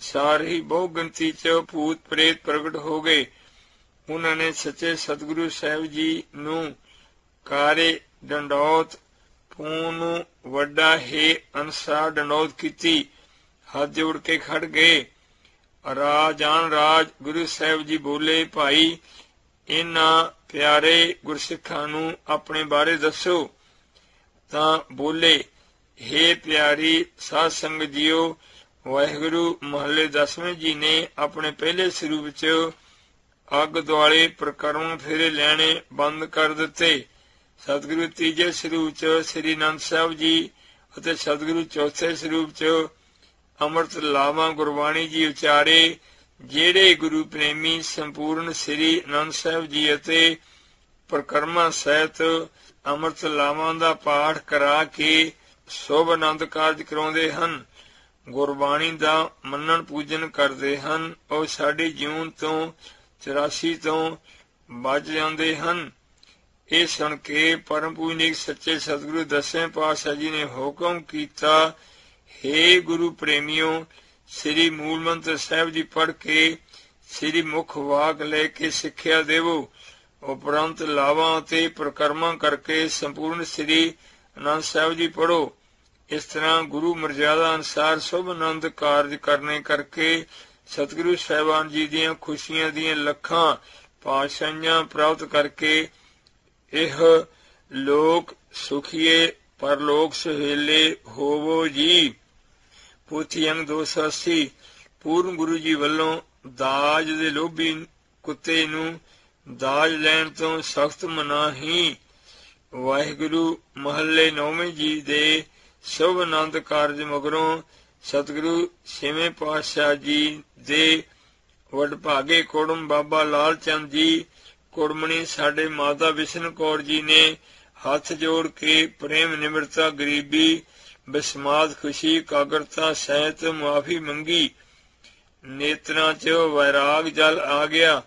ਸਾਰੀ ਬਹੁ ਗਿਣਤੀ ਚ ਭੂਤ ਪ੍ਰੇਤ ਪ੍ਰਗਟ ਹੋ ਗਏ ਉਹਨਾਂ ਨੇ ਸੱਚੇ ਸਤਿਗੁਰੂ ਸਾਹਿਬ ਜੀ ਨੂੰ ਕਾਰੇ ਡੰਡੌਤ ਪੂਨ ਵੱਡਾ ਹੈ ਅਨਸਾ ਡੰਡੌਤ ਕੀਤੀ। ਹੱਥ ਜੋੜ ਕੇ ਖੜ ਗਏ। ਰਾਜਾਨ ਰਾਜ, ਗੁਰੂ ਸਾਹਿਬ ਜੀ ਬੋਲੇ, ਭਾਈ, ਇਹਨਾਂ ਪਿਆਰੇ ਗੁਰਸਿੱਖਾਂ ਨੂੰ ਆਪਣੇ ਬਾਰੇ ਦੱਸੋ। ਤਾਂ ਬੋਲੇ हे ਪਿਆਰੀ ਸਾਧ ਸੰਗਤ ਜੀਓ, ਵਾਹਿਗੁਰੂ ਮਹੱਲੇ ਦਸਵੇਂ ਜੀ ਨੇ ਆਪਣੇ ਪਹਿਲੇ ਸਰੂਪ ਚ ਅੱਗ ਦੁਆਲੇ ਪ੍ਰਕਰਮ ਫੇਰੇ ਲੈਣੇ ਬੰਦ ਕਰ ਦਿੱਤੇ। ਸਤਿਗੁਰੂ ਤੀਜੇ ਸਰੂਪ ਚ ਸ੍ਰੀ ਅਨੰਦ ਸਾਹਿਬ ਜੀ ਅਤੇ ਸਤਿਗੁਰੂ ਚੌਥੇ ਸਰੂਪ ਚ ਅੰਮ੍ਰਿਤ ਲਾਵਾ ਗੁਰਬਾਣੀ ਜੀ ਉਚਾਰੇ, ਜਿਹੜੇ ਗੁਰੂ ਪ੍ਰੇਮੀ ਸੰਪੂਰਨ ਸ੍ਰੀ ਅਨੰਦ ਸਾਹਿਬ ਜੀ ਅਤੇ ਪ੍ਰਕਰਮਾ ਸਹਿਤ ਅੰਮ੍ਰਿਤ ਲਾਵਾਂ ਦਾ ਪਾਠ ਕਰਾ ਕੇ ਸੋਭ ਆਨੰਦ ਕਾਰਜ ਕਰਾਉਂਦੇ ਹਨ, ਗੁਰਬਾਣੀ ਦਾ ਮੰਨਣ ਪੂਜਨ ਕਰਦੇ ਹਨ, ਉਹ ਸਾਡੀ ਜੂਨ ਤੋਂ 84 ਤੋਂ ਬਚ ਜਾਂਦੇ ਹਨ। ਇਹ ਸੁਣ ਕੇ ਪਰਮ ਪੂਜਨੀਕ ਸੱਚੇ ਸਤਿਗੁਰੂ ਦਸਵੇਂ ਪਾਤਸ਼ਾਹ ਜੀ ਨੇ ਹੁਕਮ ਕੀਤਾ हे ਗੁਰੂ ਪ੍ਰੇਮਿਓ, ਸ੍ਰੀ ਮੂਲ ਮੰਤਰ ਸਾਹਿਬ ਜੀ ਪੜ੍ਹ ਕੇ ਸ੍ਰੀ ਮੁਖ ਵਾਕ ਲੈ ਕੇ ਸਿੱਖਿਆ ਦੇਵੋ। ਉਪਰੰਤ ਲਾਵਾਂ ਤੇ ਪ੍ਰਕਰਮਾਂ ਕਰਕੇ ਸੰਪੂਰਨ ਸ੍ਰੀ ਅਨੰਦ ਸਾਹਿਬ ਜੀ ਪੜੋ ਇਸ ਤਰ੍ਹਾਂ ਗੁਰੂ ਮਰਜ਼ਾਦਾ ਅਨਸਾਰ ਸੁਭ ਆਨੰਦ ਕਾਰਜ ਕਰਨੇ ਕਰਕੇ ਸਤਿਗੁਰੂ ਸਾਹਿਬਾਨ ਜੀ ਦੀਆਂ ਖੁਸ਼ੀਆਂ ਦੀਆਂ ਲੱਖਾਂ ਪਾਸ਼ਾਈਆਂ ਪ੍ਰਾਪਤ ਕਰਕੇ ਇਹ ਲੋਕ ਸੁਖੀਏ, ਪਰਲੋਕ ਸੁਹੇਲੇ ਹੋਵੋ ਜੀ। ਪੋਥੀ ਅੰਗ 280 ਪੂਰਨ ਗੁਰੂ ਜੀ ਵੱਲੋਂ ਦਾਜ ਦੇ ਲੋਭੀ ਕੁੱਤੇ ਨੂੰ ਦਾਜ ਲੈਣ ਤੋਂ ਸਖਤ ਮਨਾਹੀ। ਵਾਹਿਗੁਰੂ ਮਹੱਲੇ ਨੌਵੇਂ ਜੀ ਦੇ ਸ਼ੁਭ ਆਨੰਦ ਕਾਰਜ ਮਗਰੋਂ ਸਤਿਗੁਰੂ ਛੇਵੇਂ ਪਾਤਸ਼ਾਹ ਜੀ ਦੇ ਵਡਭਾਗੇ ਕੋੜਮ ਬਾਬਾ ਲਾਲ ਚੰਦ ਜੀ ਕੁੜਮਣੀ ਸਾਡੇ ਮਾਤਾ ਵਿਸ਼ਨ ਕੌਰ ਜੀ ਨੇ ਹੱਥ ਜੋੜ ਕੇ ਪ੍ਰੇਮ ਨਿਮਰਤਾ, ਗਰੀਬੀ, ਬਿਸਮਾਦ, ਖੁਸ਼ੀ ਕਾਗਰਤਾ ਸਹਿਤ ਮਾਫੀ ਮੰਗੀ। ਨੇਤਰਾਂ 'ਚ ਵੈਰਾਗ ਜਲ ਆ ਗਿਆ।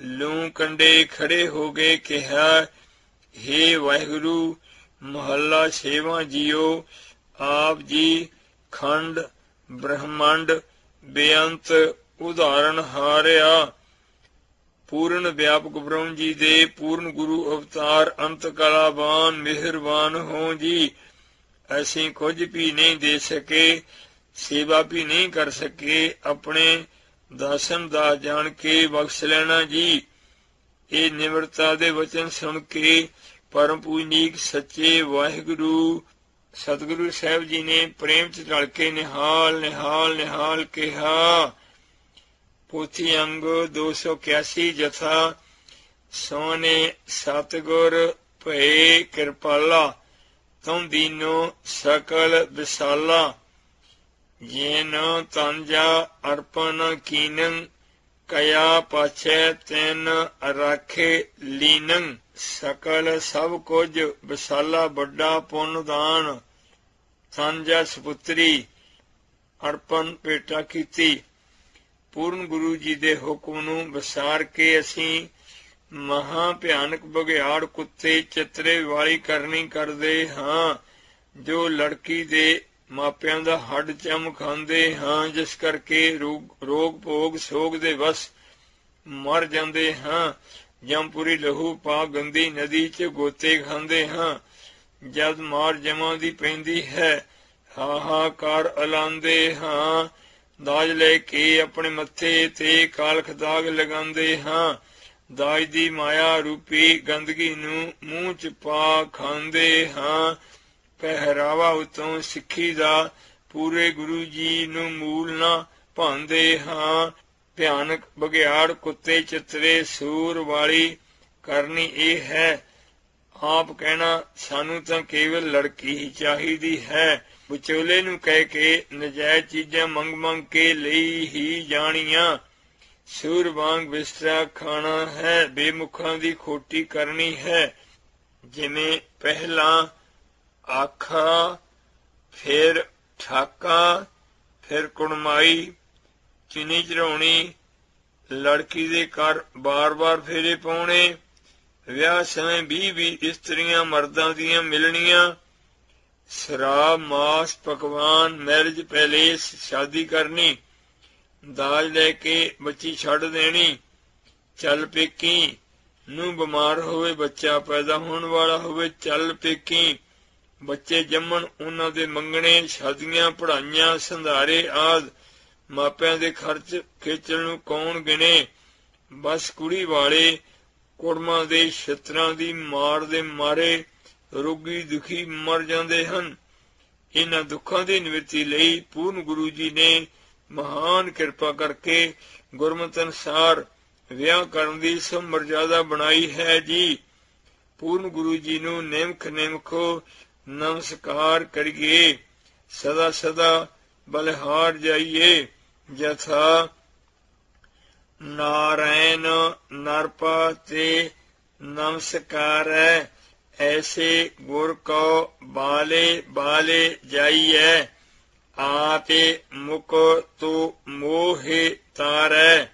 ਲੂ ਕੰਡੇ ਖੜੇ ਹੋ ਗਏ ਕਿਹਾ हे ਵਾਹਿਗੁਰੂ, ਮਹੱਲਾ ਛੇਵਾਂ ਜੀਓ, ਆਪ ਜੀ ਖੰਡ, ਬ੍ਰਹਮੰਡ ਬੇਅੰਤ ਉਦਾਹਰਣ ਹਾਰਿਆ। ਪੂਰਨ ਵਿਆਪਕ ਬ੍ਰਹਮ ਜੀ ਦੇ ਪੂਰਨ ਗੁਰੂ ਅਵਤਾਰ ਅੰਤ ਕਲਾਵਾਨ ਮਿਹਰਬਾਨ ਹੋ ਜੀ। ਅਸੀਂ ਕੁਝ ਵੀ ਨਹੀਂ ਦੇ ਸਕੇ, ਸੇਵਾ ਵੀ ਨਹੀਂ ਕਰ ਸਕੇ, ਆਪਣੇ ਦਾਸਨ ਦਾ ਜਾਣ ਕੇ ਬਖਸ਼ ਲੈਣਾ ਜੀ। ਇਹ ਨਿਮਰਤਾ ਦੇ ਵਚਨ ਸੁਣ ਕੇ ਪਰਮ ਪੂਜਨੀਕ ਸੱਚੇ ਵਾਹਿਗੁਰੂ ਸਤਿਗੁਰੂ ਸਾਹਿਬ ਜੀ ਨੇ ਪ੍ਰੇਮ ਚ ਢਲ ਕੇ ਨਿਹਾਲ ਨਿਹਾਲ ਨਿਹਾਲ ਕਿਹਾ। ਪੋਥੀ ਅੰਗ 281 ਜਥਾ, ਸੋਨੇ ਸਤਗੁਰ ਭਏ ਕਿਰਪਾਲਾ, ਤੁਮ ਦੀਨੋ ਸਕਲ ਵਿਸਾਲਾ। ਜੇਨ ਤੰਜਾ ਅਰਪਨ ਕੀਨੰ ਕਇਆ ਪਾਛੈ ਤੈਨ ਰਾਖੇ ਲੀਨੰ। ਸਕਲ ਸਭ ਕੁਝ ਵਿਸਾਲਾ, ਵੱਡਾ ਪੁੰਨ ਦਾਨ। ਸੰਜਾ ਸੁਪੁੱਤਰੀ ਅਰਪਨ ਭੇਟਾ ਕੀਤੀ। ਪੂਰਨ ਗੁਰੂ ਜੀ ਦੇ ਹੁਕਮ ਨੂੰ ਵਿਸਾਰ ਕੇ ਅਸੀਂ ਮਹਾ ਭਿਆਨਕ ਬਗਿਆੜ ਕੁੱਤੇ ਚਿੱਤਰੇ ਵਾਲੀ ਕਰਨੀ ਕਰਦੇ ਹਾਂ, ਜੋ ਲੜਕੀ ਦੇ ਮਾਪਿਆਂ ਦਾ ਹੱਡ ਚਮ ਖਾਂਦੇ ਹਾਂ, ਜਿਸ ਕਰਕੇ ਰੋਗ ਭੋਗ ਸੋਗ ਦੇ ਵਸ ਮਰ ਜਾਂਦੇ ਹਾਂ। ਜੰਪੂਰੀ ਲਹੂ ਪਾ ਗੰਦੀ ਨਦੀ 'ਚ ਗੋਤੇ ਖਾਂਦੇ ਹਾਂ। ਜਦ ਮਾਰ ਜਮਾਂ ਦੀ ਪੈਂਦੀ ਹੈ, ਹਾਹਾਕਾਰ ਅਲਾਂਦੇ ਹਾਂ। ਦਾਜ ਲੈ ਕੇ ਆਪਣੇ ਮੱਥੇ ਤੇ ਕਾਲਖ ਦਾਗ ਲਗਾਉਂਦੇ ਹਾਂ। ਦਾਜ ਦੀ ਮਾਇਆ ਰੂਪੀ ਗੰਦਗੀ ਨੂੰ ਮੂੰਹ 'ਚ ਪਾ ਖਾਂਦੇ ਹਾਂ। ਪਹਿਰਾਵਾ ਉਤੋਂ ਸਿੱਖੀ ਦਾ ਪੂਰੇ ਗੁਰੂ ਜੀ ਨੂੰ ਮੂਲ ਨਾ ਭਾਂਦੇ ਹਾਂ। ਭਿਆਨਕ ਬਗਿਆੜ ਕੁੱਤੇ ਚਿੱਤਰੇ ਸੂਰ ਵਾਲੀ ਕਰਨੀ ਇਹ ਹੈ। ਆਪ ਕਹਿਣਾ ਸਾਨੂੰ ਤਾਂ ਕੇਵਲ ਲੜਕੀ ਹੀ ਚਾਹੀਦੀ ਹੈ। ਵਿਚੋਲੇ ਨੂੰ ਕਹਿ ਕੇ ਨਜਾਇਜ਼ ਚੀਜ਼ਾਂ ਮੰਗ ਮੰਗ ਕੇ ਲਈ ਹੀ ਜਾਣੀਆਂ। ਸੂਰ ਵਾਂਗ ਬਿਸਤਰਾ ਖਾਣਾ ਹੈ, ਬੇਮੁਖਾਂ ਦੀ ਖੋਟੀ ਕਰਨੀ ਹੈ। ਜਿਵੇਂ ਪਹਿਲਾਂ ਆਖਾ, ਫਿਰ ਠਾਕਾ, ਫਿਰ ਕੁੜਮਾਈ, ਚਿਨੀ ਚਰਾਉਣੀ ਲੜਕੀ ਦੇ ਘਰ ਬਾਰ-ਬਾਰ ਫੇਰੇ ਪਾਉਣੇ, ਵਿਆਹ ਸਮੇਂ 20-20 ਇਸਤਰੀਆਂ ਮਰਦਾਂ ਦੀਆਂ ਮਿਲਣੀਆਂ ਸ਼ਰਾਬ, ਮਾਸ, ਪਕਵਾਨ ਮੈਰਿਜ ਪੈਲੇਸ ਸ਼ਾਦੀ ਕਰਨੀ, ਦਾਜ ਲੈ ਕੇ ਬੱਚੀ ਛੱਡ ਦੇਣੀ, ਚੱਲ ਪੇਕੀ ਨੂੰ ਬਿਮਾਰ ਹੋਵੇ, ਬੱਚਾ ਪੈਦਾ ਹੋਣ ਵਾਲਾ ਹੋਵੇ, ਚੱਲ ਪੇਕੀ, ਬੱਚੇ ਜੰਮਣ, ਉਹਨਾਂ ਦੇ ਮੰਗਣੇ, ਸ਼ਾਦੀਆਂ ਪੜਾਈਆਂ ਸੰਧਾਰੇ ਆਦ, ਮਾਪਿਆਂ ਦੇ ਖਰਚ, ਖੇਚਲ ਨੂੰ ਕੌਣ ਗਿਣੇ, ਬਸ ਕੁੜੀ ਵਾਲੇ, ਕੁੜਮਾਂ ਦੇ ਛਤਰਾਂ ਦੀ ਮਾਰ ਦੇ ਮਾਰੇ ਰੋਗੀ ਦੁਖੀ ਮਰ ਜਾਂਦੇ ਹਨ। ਇਹਨਾਂ ਦੁੱਖਾਂ ਦੀ ਨਿਵਰਤੀ ਲਈ ਪੂਰਨ ਗੁਰੂ ਜੀ ਨੇ ਮਹਾਨ ਕਿਰਪਾ ਕਰਕੇ ਗੁਰਮਤਿ ਅਨਸਾਰ ਵਿਆਹ ਕਰਨ ਦੀ ਸਭ ਬਣਾਈ ਹੈ ਜੀ। ਪੂਰਨ ਗੁਰੂ ਜੀ ਨੂੰ ਨਿਮਖ ਨਿਮਖੋ ਨਮਸਕਾਰ ਕਰੀਏ। ਸਦਾ ਸਦਾ ਬਲਹਾਰ ਜਾਈਏ। ਜਥਾ ਨਾਰਾਇਣ ਨਰਪਾ ਤੇ ਨਮਸਕਾਰ ਹੈ। ਐਸੇ ਗੁਰ ਕੋ ਬਾਲੇ ਬਾਲੇ ਜਾਈਐ, ਆਪੇ ਮੁਕ ਤੂ ਮੋਹਿ ਤਾਰੈ।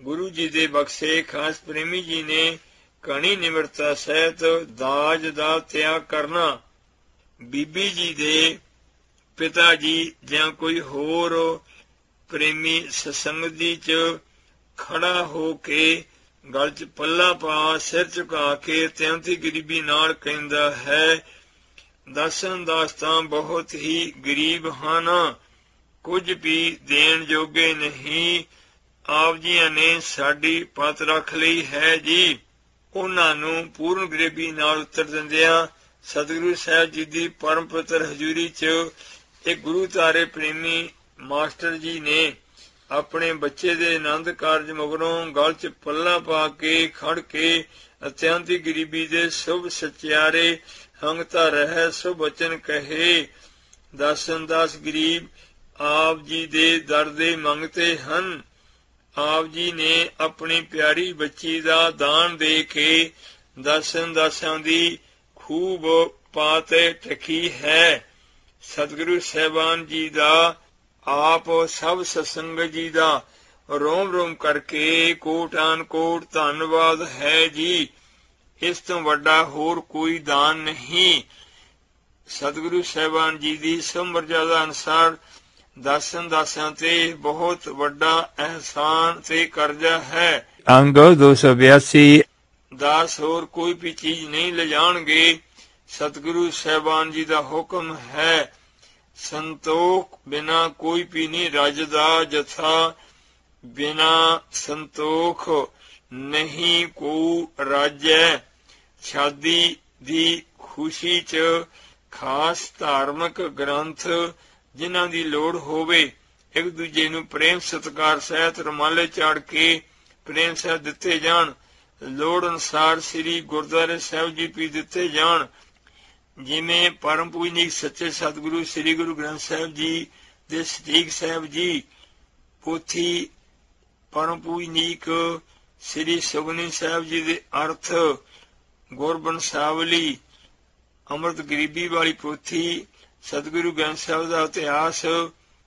ਗੁਰੂ ਜੀ ਦੇ ਬਖਸ਼ੇ ਖਾਸ ਪ੍ਰੇਮੀ ਜੀ ਨੇ ਕਣੀ ਨਿਮਰਤਾ ਸਹਿਤ ਦਾਜ ਦਾ ਤਿਆਗ ਕਰਨਾ। ਬੀਬੀ ਜੀ ਦੇ ਪਿਤਾ ਜੀ ਜਾਂ ਕੋਈ ਹੋਰ ਪ੍ਰੇਮੀ ਸਸੰਗਤੀ ਚ ਖੜਾ ਹੋ ਕੇ ਗਲ 'ਚ ਪੱਲਾ ਪਾ, ਸਿਰ ਝੁਕਾ ਕੇ ਤਿੰਤੀ ਗਰੀਬੀ ਨਾਲ ਕਹਿੰਦਾ ਹੈ, ਦਸਨ ਦਾਸਤਾਂ ਬਹੁਤ ਹੀ ਗਰੀਬ ਹਨ ਕੁਝ ਵੀ ਦੇਣ ਜੋਗੇ ਨਹੀਂ। ਆਪ ਜੀਆਂ ਨੇ ਸਾਡੀ ਪਤ ਰੱਖ ਲਈ ਹੈ ਜੀ। ਉਹਨਾਂ ਨੂੰ ਪੂਰਨ ਗਰੀਬੀ ਨਾਲ ਉਤਰ ਦਿੰਦਿਆਂ ਸਤਿਗੁਰੂ ਸਾਹਿਬ ਜੀ ਦੀ ਪਰਮ ਪਤਰ ਹਜ਼ੂਰੀ 'ਚ ਇੱਕ ਗੁਰੂ ਤਾਰੇ ਪ੍ਰੇਮੀ ਮਾਸਟਰ ਜੀ ਨੇ ਆਪਣੇ ਬੱਚੇ ਦੇ ਆਨੰਦ ਕਾਰਜ ਮਗਰੋਂ ਗਲ 'ਚ ਪੱਲਾ ਪਾ ਕੇ ਖੜ ਕੇ ਅਤਿਅੰਤੀ ਗਰੀਬੀ ਦੇ ਸੁਭ ਸਚਿਆਰੇ ਹੰਗਤਾ ਰਹਿ ਸੁ ਬਚਨ ਕਹੇ। ਦਸਨ ਦਸ ਗਰੀਬ ਆਪ ਜੀ ਦੇ ਦਰ ਦੇ ਮੰਗਤੇ ਹਨ। ਆਪ ਜੀ ਨੇ ਆਪਣੀ ਪਿਆਰੀ ਬੱਚੀ ਦਾ ਦਾਨ ਦੇ ਕੇ ਦਸਨ ਦਾਸਾਂ ਦੀ ਖੂਬ ਪਾਤੇ ਟਕੀ ਹੈ। ਸਤਿਗੁਰੂ ਸਹਿਬਾਨ ਜੀ ਦਾ ਆਪ ਸਭ ਸਸੰਗ ਜੀ ਦਾ ਰੋਮ ਰੋਮ ਕਰਕੇ ਕੋਟਾਨ ਕੋਟ ਧੰਨਵਾਦ ਹੈ ਜੀ। ਇਸ ਤੋਂ ਵੱਡਾ ਹੋਰ ਕੋਈ ਦਾਨ ਨਹੀਂ। ਸਤਿਗੁਰੂ ਸਹਿਬਾਨ ਜੀ ਦੀ ਸਮਰਜਾਦਾ ਅਨਸਾਰ ਦਸਨ ਦਾਸਾਂ ਤੇ ਬਹੁਤ ਵੱਡਾ ਅਹਿਸਾਨ ਤੇ ਕਰਜ਼ਾ ਹੈ। ਅੰਗ 282 ਦਾਸ ਹੋਰ ਕੋਈ ਵੀ ਚੀਜ਼ ਨਹੀਂ ਲਿਜਾਣਗੇ। ਸਤਿਗੁਰੂ ਸਹਿਬਾਨ ਜੀ ਦਾ ਹੁਕਮ ਹੈ। ਸੰਤੋਖ ਬਿਨਾ ਕੋਈ ਵੀ ਨਹੀਂ ਰਜਦਾ, ਜਥਾ ਬਿਨਾ ਸੰਤੋਖ ਨਹੀਂ ਕੋ ਰਾਜੈ। ਸ਼ਾਦੀ ਦੀ ਖੁਸ਼ੀ 'ਚ ਖਾਸ ਧਾਰਮਿਕ ਗ੍ਰੰਥ ਜਿਨ੍ਹਾਂ ਦੀ ਲੋੜ ਹੋਵੇ, ਇੱਕ ਦੂਜੇ ਨੂੰ ਪ੍ਰੇਮ ਸਤਕਾਰ ਸਹਿਤ ਰਮਾਲੇ ਚਾੜ ਕੇ ਪ੍ਰੇਮ ਸਹਿਤ ਦਿੱਤੇ ਜਾਣ। ਲੋੜ ਅਨਸਾਰ ਸ੍ਰੀ ਗੁਰਦੁਆਰੇ ਸਾਹਿਬ ਜੀ ਵੀ ਦਿੱਤੇ ਜਾਣ। ਜਿਵੇਂ ਪਰਮ ਪੂਜਨੀਕ ਸੱਚੇ ਸਤਿਗੁਰੂ ਸ੍ਰੀ ਗੁਰੂ ਗ੍ਰੰਥ ਸਾਹਿਬ ਜੀ ਦੇ ਸਤੀਕ ਸਾਹਿਬ ਜੀ, ਪੋਥੀ ਪਰਮ ਪੂਜਨੀਕ ਸ੍ਰੀ ਸੁਗਨੀ ਸਾਹਿਬ ਜੀ ਦੇ ਅਰਥ ਗੁਰਬੰਸਾਵਲੀ ਅੰਮ੍ਰਿਤ ਗਰੀਬੀ ਵਾਲੀ ਪੋਥੀ, ਸਤਿਗੁਰੂ ਗ੍ਰੰਥ ਸਾਹਿਬ ਦਾ ਇਤਿਹਾਸ,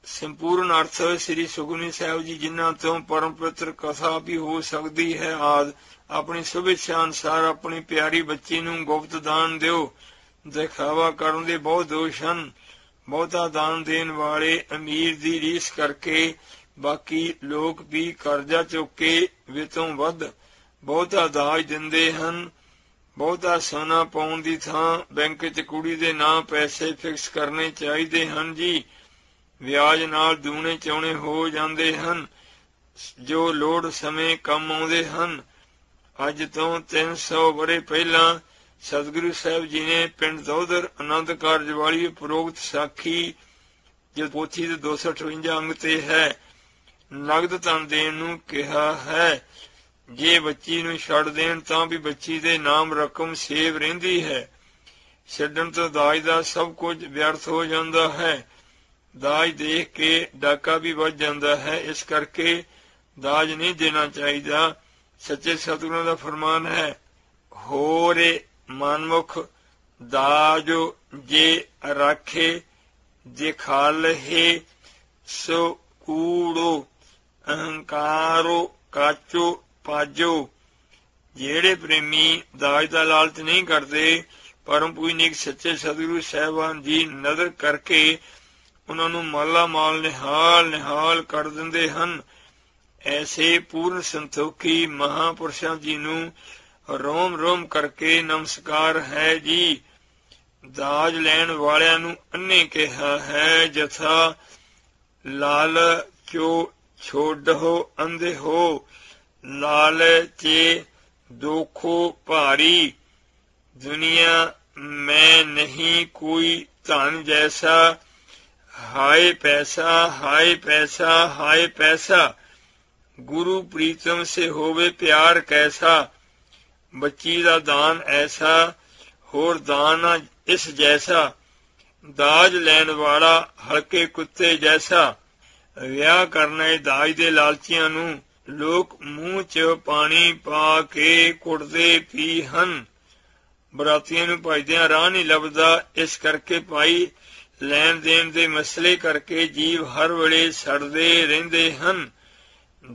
ਸੰਪੂਰਨ ਅਰਥ ਸ੍ਰੀ ਸੁਗਨੀ ਸਾਹਿਬ ਜੀ ਜਿਨ੍ਹਾਂ ਤੋਂ ਪਰਮ ਪਵਿੱਤਰ ਕਥਾ ਵੀ ਹੋ ਸਕਦੀ ਹੈ ਆਦ, ਆਪਣੀ ਸੁਭਿੱਛਾ ਅਨਸਾਰ ਆਪਣੀ ਪਿਆਰੀ ਬੱਚੀ ਨੂੰ ਗੁਪਤ ਦਾਨ ਦਿਓ। ਦਿਖਾਵਾ ਕਰਨ ਦੇ ਬਹੁਤ ਦੋਸ਼ ਹਨ। ਬਹੁਤਾ ਦਾਨ ਦੇਣ ਵਾਲੇ ਅਮੀਰ ਦੀ ਰੀਸ ਕਰਕੇ ਬਾਕੀ ਲੋਕ ਵੀ ਕਰਜ਼ਾ ਚੁੱਕ ਕੇ ਵਿਤੋਂ ਵੱਧ ਬਹੁਤਾ ਦਾਜ ਦਿੰਦੇ ਹਨ। ਬਹੁਤਾ ਸੋਨਾ ਪਾਉਣ ਦੀ ਥਾਂ ਬੈਂਕ 'ਚ ਕੁੜੀ ਦੇ ਨਾਂ ਪੈਸੇ ਫਿਕਸ ਕਰਨੇ ਚਾਹੀਦੇ ਹਨ ਜੀ। ਵਿਆਜ ਨਾਲ ਦੂਣੇ ਚੌਣੇ ਹੋ ਜਾਂਦੇ ਹਨ। ਜੋ ਲੋੜ ਸਮੇਂ ਕੰਮ ਆਉਂਦੇ ਹਨ। ਅੱਜ ਤੋਂ 300 ਬਰੇ ਪਹਿਲਾਂ ਸਤਿਗੁਰੂ ਸਾਹਿਬ ਜੀ ਨੇ ਪਿੰਡ ਦੌਦਰ ਆਨੰਦ ਕਾਰਜ ਵਾਲੀ ਪ੍ਰੋਗਤ ਸਾਖੀ, ਜੋ ਪੋਥੀ ਦੇ 258 ਅੰਗ ਤੇ ਹੈ, ਨਗਦ ਤਨ ਦੇਣ ਨੂੰ ਕਿਹਾ ਹੈ। ਜੇ ਬੱਚੀ ਨੂੰ ਛੱਡ ਦੇਣ, ਤਾਂ ਵੀ ਬੱਚੀ ਦੇ ਨਾਮ ਰਕਮ ਸੇਵ ਰਹਿੰਦੀ ਹੈ। ਛੱਡਣ ਤੋਂ ਦਾਜ ਦਾ ਸਭ ਕੁਝ ਵਿਅਰਥ ਹੋ ਜਾਂਦਾ ਹੈ। ਦਾਜ ਦੇਖ ਕੇ ਡਾਕਾ ਵੀ ਵੱਜ ਜਾਂਦਾ ਹੈ। ਇਸ ਕਰਕੇ ਦਾਜ ਨਹੀਂ ਦੇਣਾ ਚਾਹੀਦਾ। ਸੱਚੇ ਸਤਿਗੁਰਾਂ ਦਾ ਫਰਮਾਨ ਹੈ, ਹੋਰੇ ਮਨਮੁਖ ਦਾਜ ਜੇ ਰੱਖੇ, ਜੇ ਸੋ ਕੂੜੋ, ਅਹੰਕਾਰੋ ਕਾਚੋ ਪਾਜੋ। ਜਿਹੜੇ ਪ੍ਰੇਮੀ ਦਾਜ ਦਾ ਲਾਲਚ ਨਹੀਂ ਕਰਦੇ, ਪਰਮ ਪੂਜਨੀਕ ਸੱਚੇ ਸਤਿਗੁਰੂ ਸਾਹਿਬਾਨ ਜੀ ਨਜ਼ਰ ਕਰਕੇ ਉਹਨਾਂ ਨੂੰ ਮਾਲਾ ਮਾਲ ਨਿਹਾਲ ਨਿਹਾਲ ਕਰ ਦਿੰਦੇ ਹਨ। ਐਸੇ ਪੂਰਨ ਸੰਤੋਖੀ ਮਹਾਪੁਰਸ਼ਾਂ ਜੀ ਨੂੰ ਰੋਮ ਰੋਮ ਕਰਕੇ ਨਮਸਕਾਰ ਹੈ ਜੀ। ਦਾਜ ਲੈਣ ਵਾਲਿਆਂ ਨੂੰ ਅੰਨੇ ਕਿਹਾ ਹੈ, ਜਥਾ ਲਾਲ ਚੋ ਛੋਡੋ ਅੰਦੇ ਹੋ? ਲਾਲਚੇ ਦੁਖੋ ਭਾਰੀ, ਦੁਨੀਆ ਮੈਂ ਨਹੀਂ ਕੋਈ ਧਨ ਜੈਸਾ। ਹਾਏ ਪੈਸਾ ਹਾਏ ਪੈਸਾ ਹਾਏ ਪੈਸਾ। ਗੁਰੂ ਪ੍ਰੀਤਮ ਸੇ ਹੋਵੇ ਪਿਆਰ ਕੈਸਾ? ਬੱਚੀ ਦਾ ਦਾਨ ਐਸਾ, ਹੋਰ ਦਾਨ ਇਸ ਜੈਸਾ। ਦਾਜ ਲੈਣ ਵਾਲਾ ਹਲਕੇ ਕੁੱਤੇ ਜੈਸਾ। ਵਿਆਹ ਕਰਨੇ ਦਾਜ ਦੇ ਲਾਲਚੀਆਂ ਨੂੰ ਲੋਕ ਮੂੰਹ 'ਚ ਪਾਣੀ ਪਾ ਕੇ ਕੁੱਟਦੇ ਪੀ ਹਨ। ਬਰਾਤੀਆਂ ਨੂੰ ਭਜਦਿਆਂ ਰਾਹ ਨਹੀਂ ਲੱਭਦਾ। ਇਸ ਕਰਕੇ ਭਾਈ, ਲੈਣ ਦੇਣ ਦੇ ਮਸਲੇ ਕਰਕੇ ਜੀਵ ਹਰ ਵੇਲੇ ਸੜਦੇ ਰਹਿੰਦੇ ਹਨ।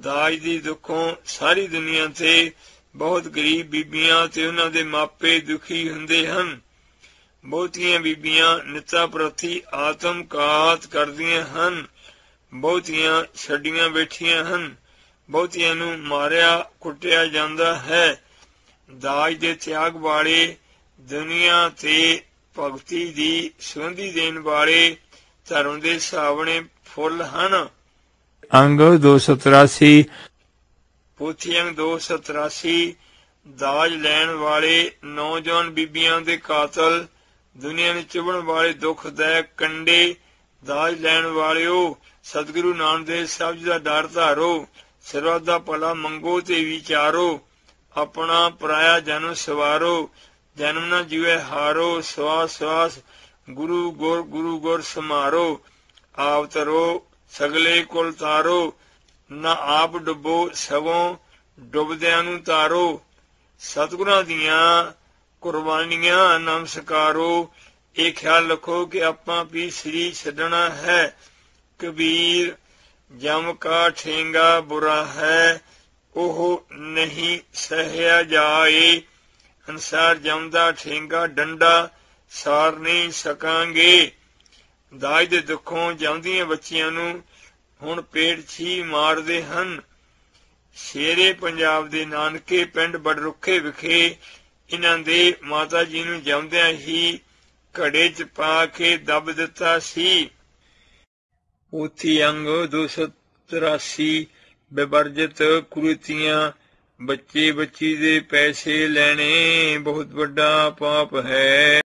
ਦਾਜ ਦੀ ਦੁੱਖੋਂ ਸਾਰੀ ਦੁਨੀਆ ਤੇ ਬਹੁਤ ਗਰੀਬ ਬੀਬੀਆਂ ਤੇ ਉਹਨਾਂ ਦੇ ਮਾਪੇ ਦੁਖੀ ਹੁੰਦੇ ਹਨ। ਬਹੁਤੀਆਂ ਬੀਬੀਆਂ ਨਿਤਾ ਪ੍ਰਤੀ ਆਤਮਕਾਤ ਕਰਦੀਆਂ ਹਨ। ਬਹੁਤੀਆਂ ਛੱਡੀਆਂ ਬੈਠੀਆਂ ਹਨ। ਬਹੁਤੀਆਂ ਨੂੰ ਮਾਰਿਆ, ਕੁੱਟਿਆ ਜਾਂਦਾ ਹੈ। ਦਾਜ ਦੇ ਤਿਆਗ ਵਾਲੇ ਦੁਨੀਆ ਤੇ ਭਗਤੀ ਦੀ ਸੁਗੰਧੀ ਦੇਣ ਵਾਲੇ ਧਰਮ ਦੇ ਸਾਵਣੇ ਫੁੱਲ ਹਨ। ਅੰਗ 283 ਪੋਥੀਆਂ 283 ਦਾਜ ਲੈਣ ਵਾਲੇ ਨੌਜਵਾਨ ਬੀਬੀਆਂ ਦੇ ਕਾਤਲ ਦੁਨੀਆ ਨੂੰ ਚੁਬਣ ਵਾਲੇ ਦੁਖਦਾਇਕ ਕੰਡੇ ਦਾਜ ਲੈਣ ਵਾਲਿਓ, ਸਤਿਗੁਰੂ ਨਾਨਕ ਦੇਵ ਸਾਹਿਬ ਜੀ ਦਾ ਡਰ ਧਾਰੋ ਸਰਬੱਤ ਦਾ ਭਲਾ ਮੰਗੋ ਤੇ ਵਿਚਾਰੋ, ਆਪਣਾ ਪਰਾਇਆ ਜਨਮ ਸਵਾਰੋ, ਜਨਮ ਨਾ ਜਿਵੇ ਹਾਰੋ, ਸਵਾਸ ਸਵਾਸ, ਗੁਰੂ ਗੁਰ ਗੁਰੂ ਗੁਰ ਸਮਾਰੋ, ਆਪ ਤਰੋ, ਸਗਲੇ ਕੁਲ ਤਾਰੋ ਨਾ ਆਪ ਡੁੱਬੋ, ਸਗੋਂ ਡੁੱਬਦਿਆਂ ਨੂੰ ਤਾਰੋ। ਸਤਿਗੁਰਾਂ ਦੀਆਂ ਕੁਰਬਾਨੀਆਂ ਨਮਸਕਾਰੋ ਇਹ ਖਿਆਲ ਰੱਖੋ ਕਿ ਆਪਾਂ ਵੀ ਸ੍ਰੀ ਛੱਡਣਾ ਹੈ। ਕਬੀਰ, ਜਮ ਕਾ ਠੇਂਗਾ ਬੁਰਾ ਹੈ। ਉਹ ਨਹੀਂ ਸਹਿਆ ਜਾਏ। ਅਨਸਾਰ ਜਮ ਦਾ ਠੇਂਗਾ ਡੰਡਾ ਸਾਰ ਨਹੀਂ ਸਕਾਂਗੇ। ਦਾਜ ਦੇ ਦੁੱਖੋਂ ਜਾਂਦੀਆਂ ਬੱਚੀਆਂ ਨੂੰ ਹੁਣ ਪੇਟ ਛੀ ਮਾਰਦੇ ਹਨ। ਸ਼ੇਰੇ ਪੰਜਾਬ ਦੇ ਨਾਨਕੇ ਪਿੰਡ ਬੜਰੁੱਖੇ ਵਿਖੇ ਇਹਨਾਂ ਦੇ ਮਾਤਾ ਜੀ ਨੂੰ ਜੰਮਦਿਆਂ ਹੀ ਘੜੇ 'ਚ ਪਾ ਕੇ ਦਬ ਦਿੱਤਾ ਸੀ। ਉਥੀ ਅੰਗ 283 ਬੇਵਰਜਿਤ ਕੁਰੀਤੀਆਂ ਬੱਚੇ ਬੱਚੀ ਦੇ ਪੈਸੇ ਲੈਣੇ ਬਹੁਤ ਵੱਡਾ ਪਾਪ ਹੈ।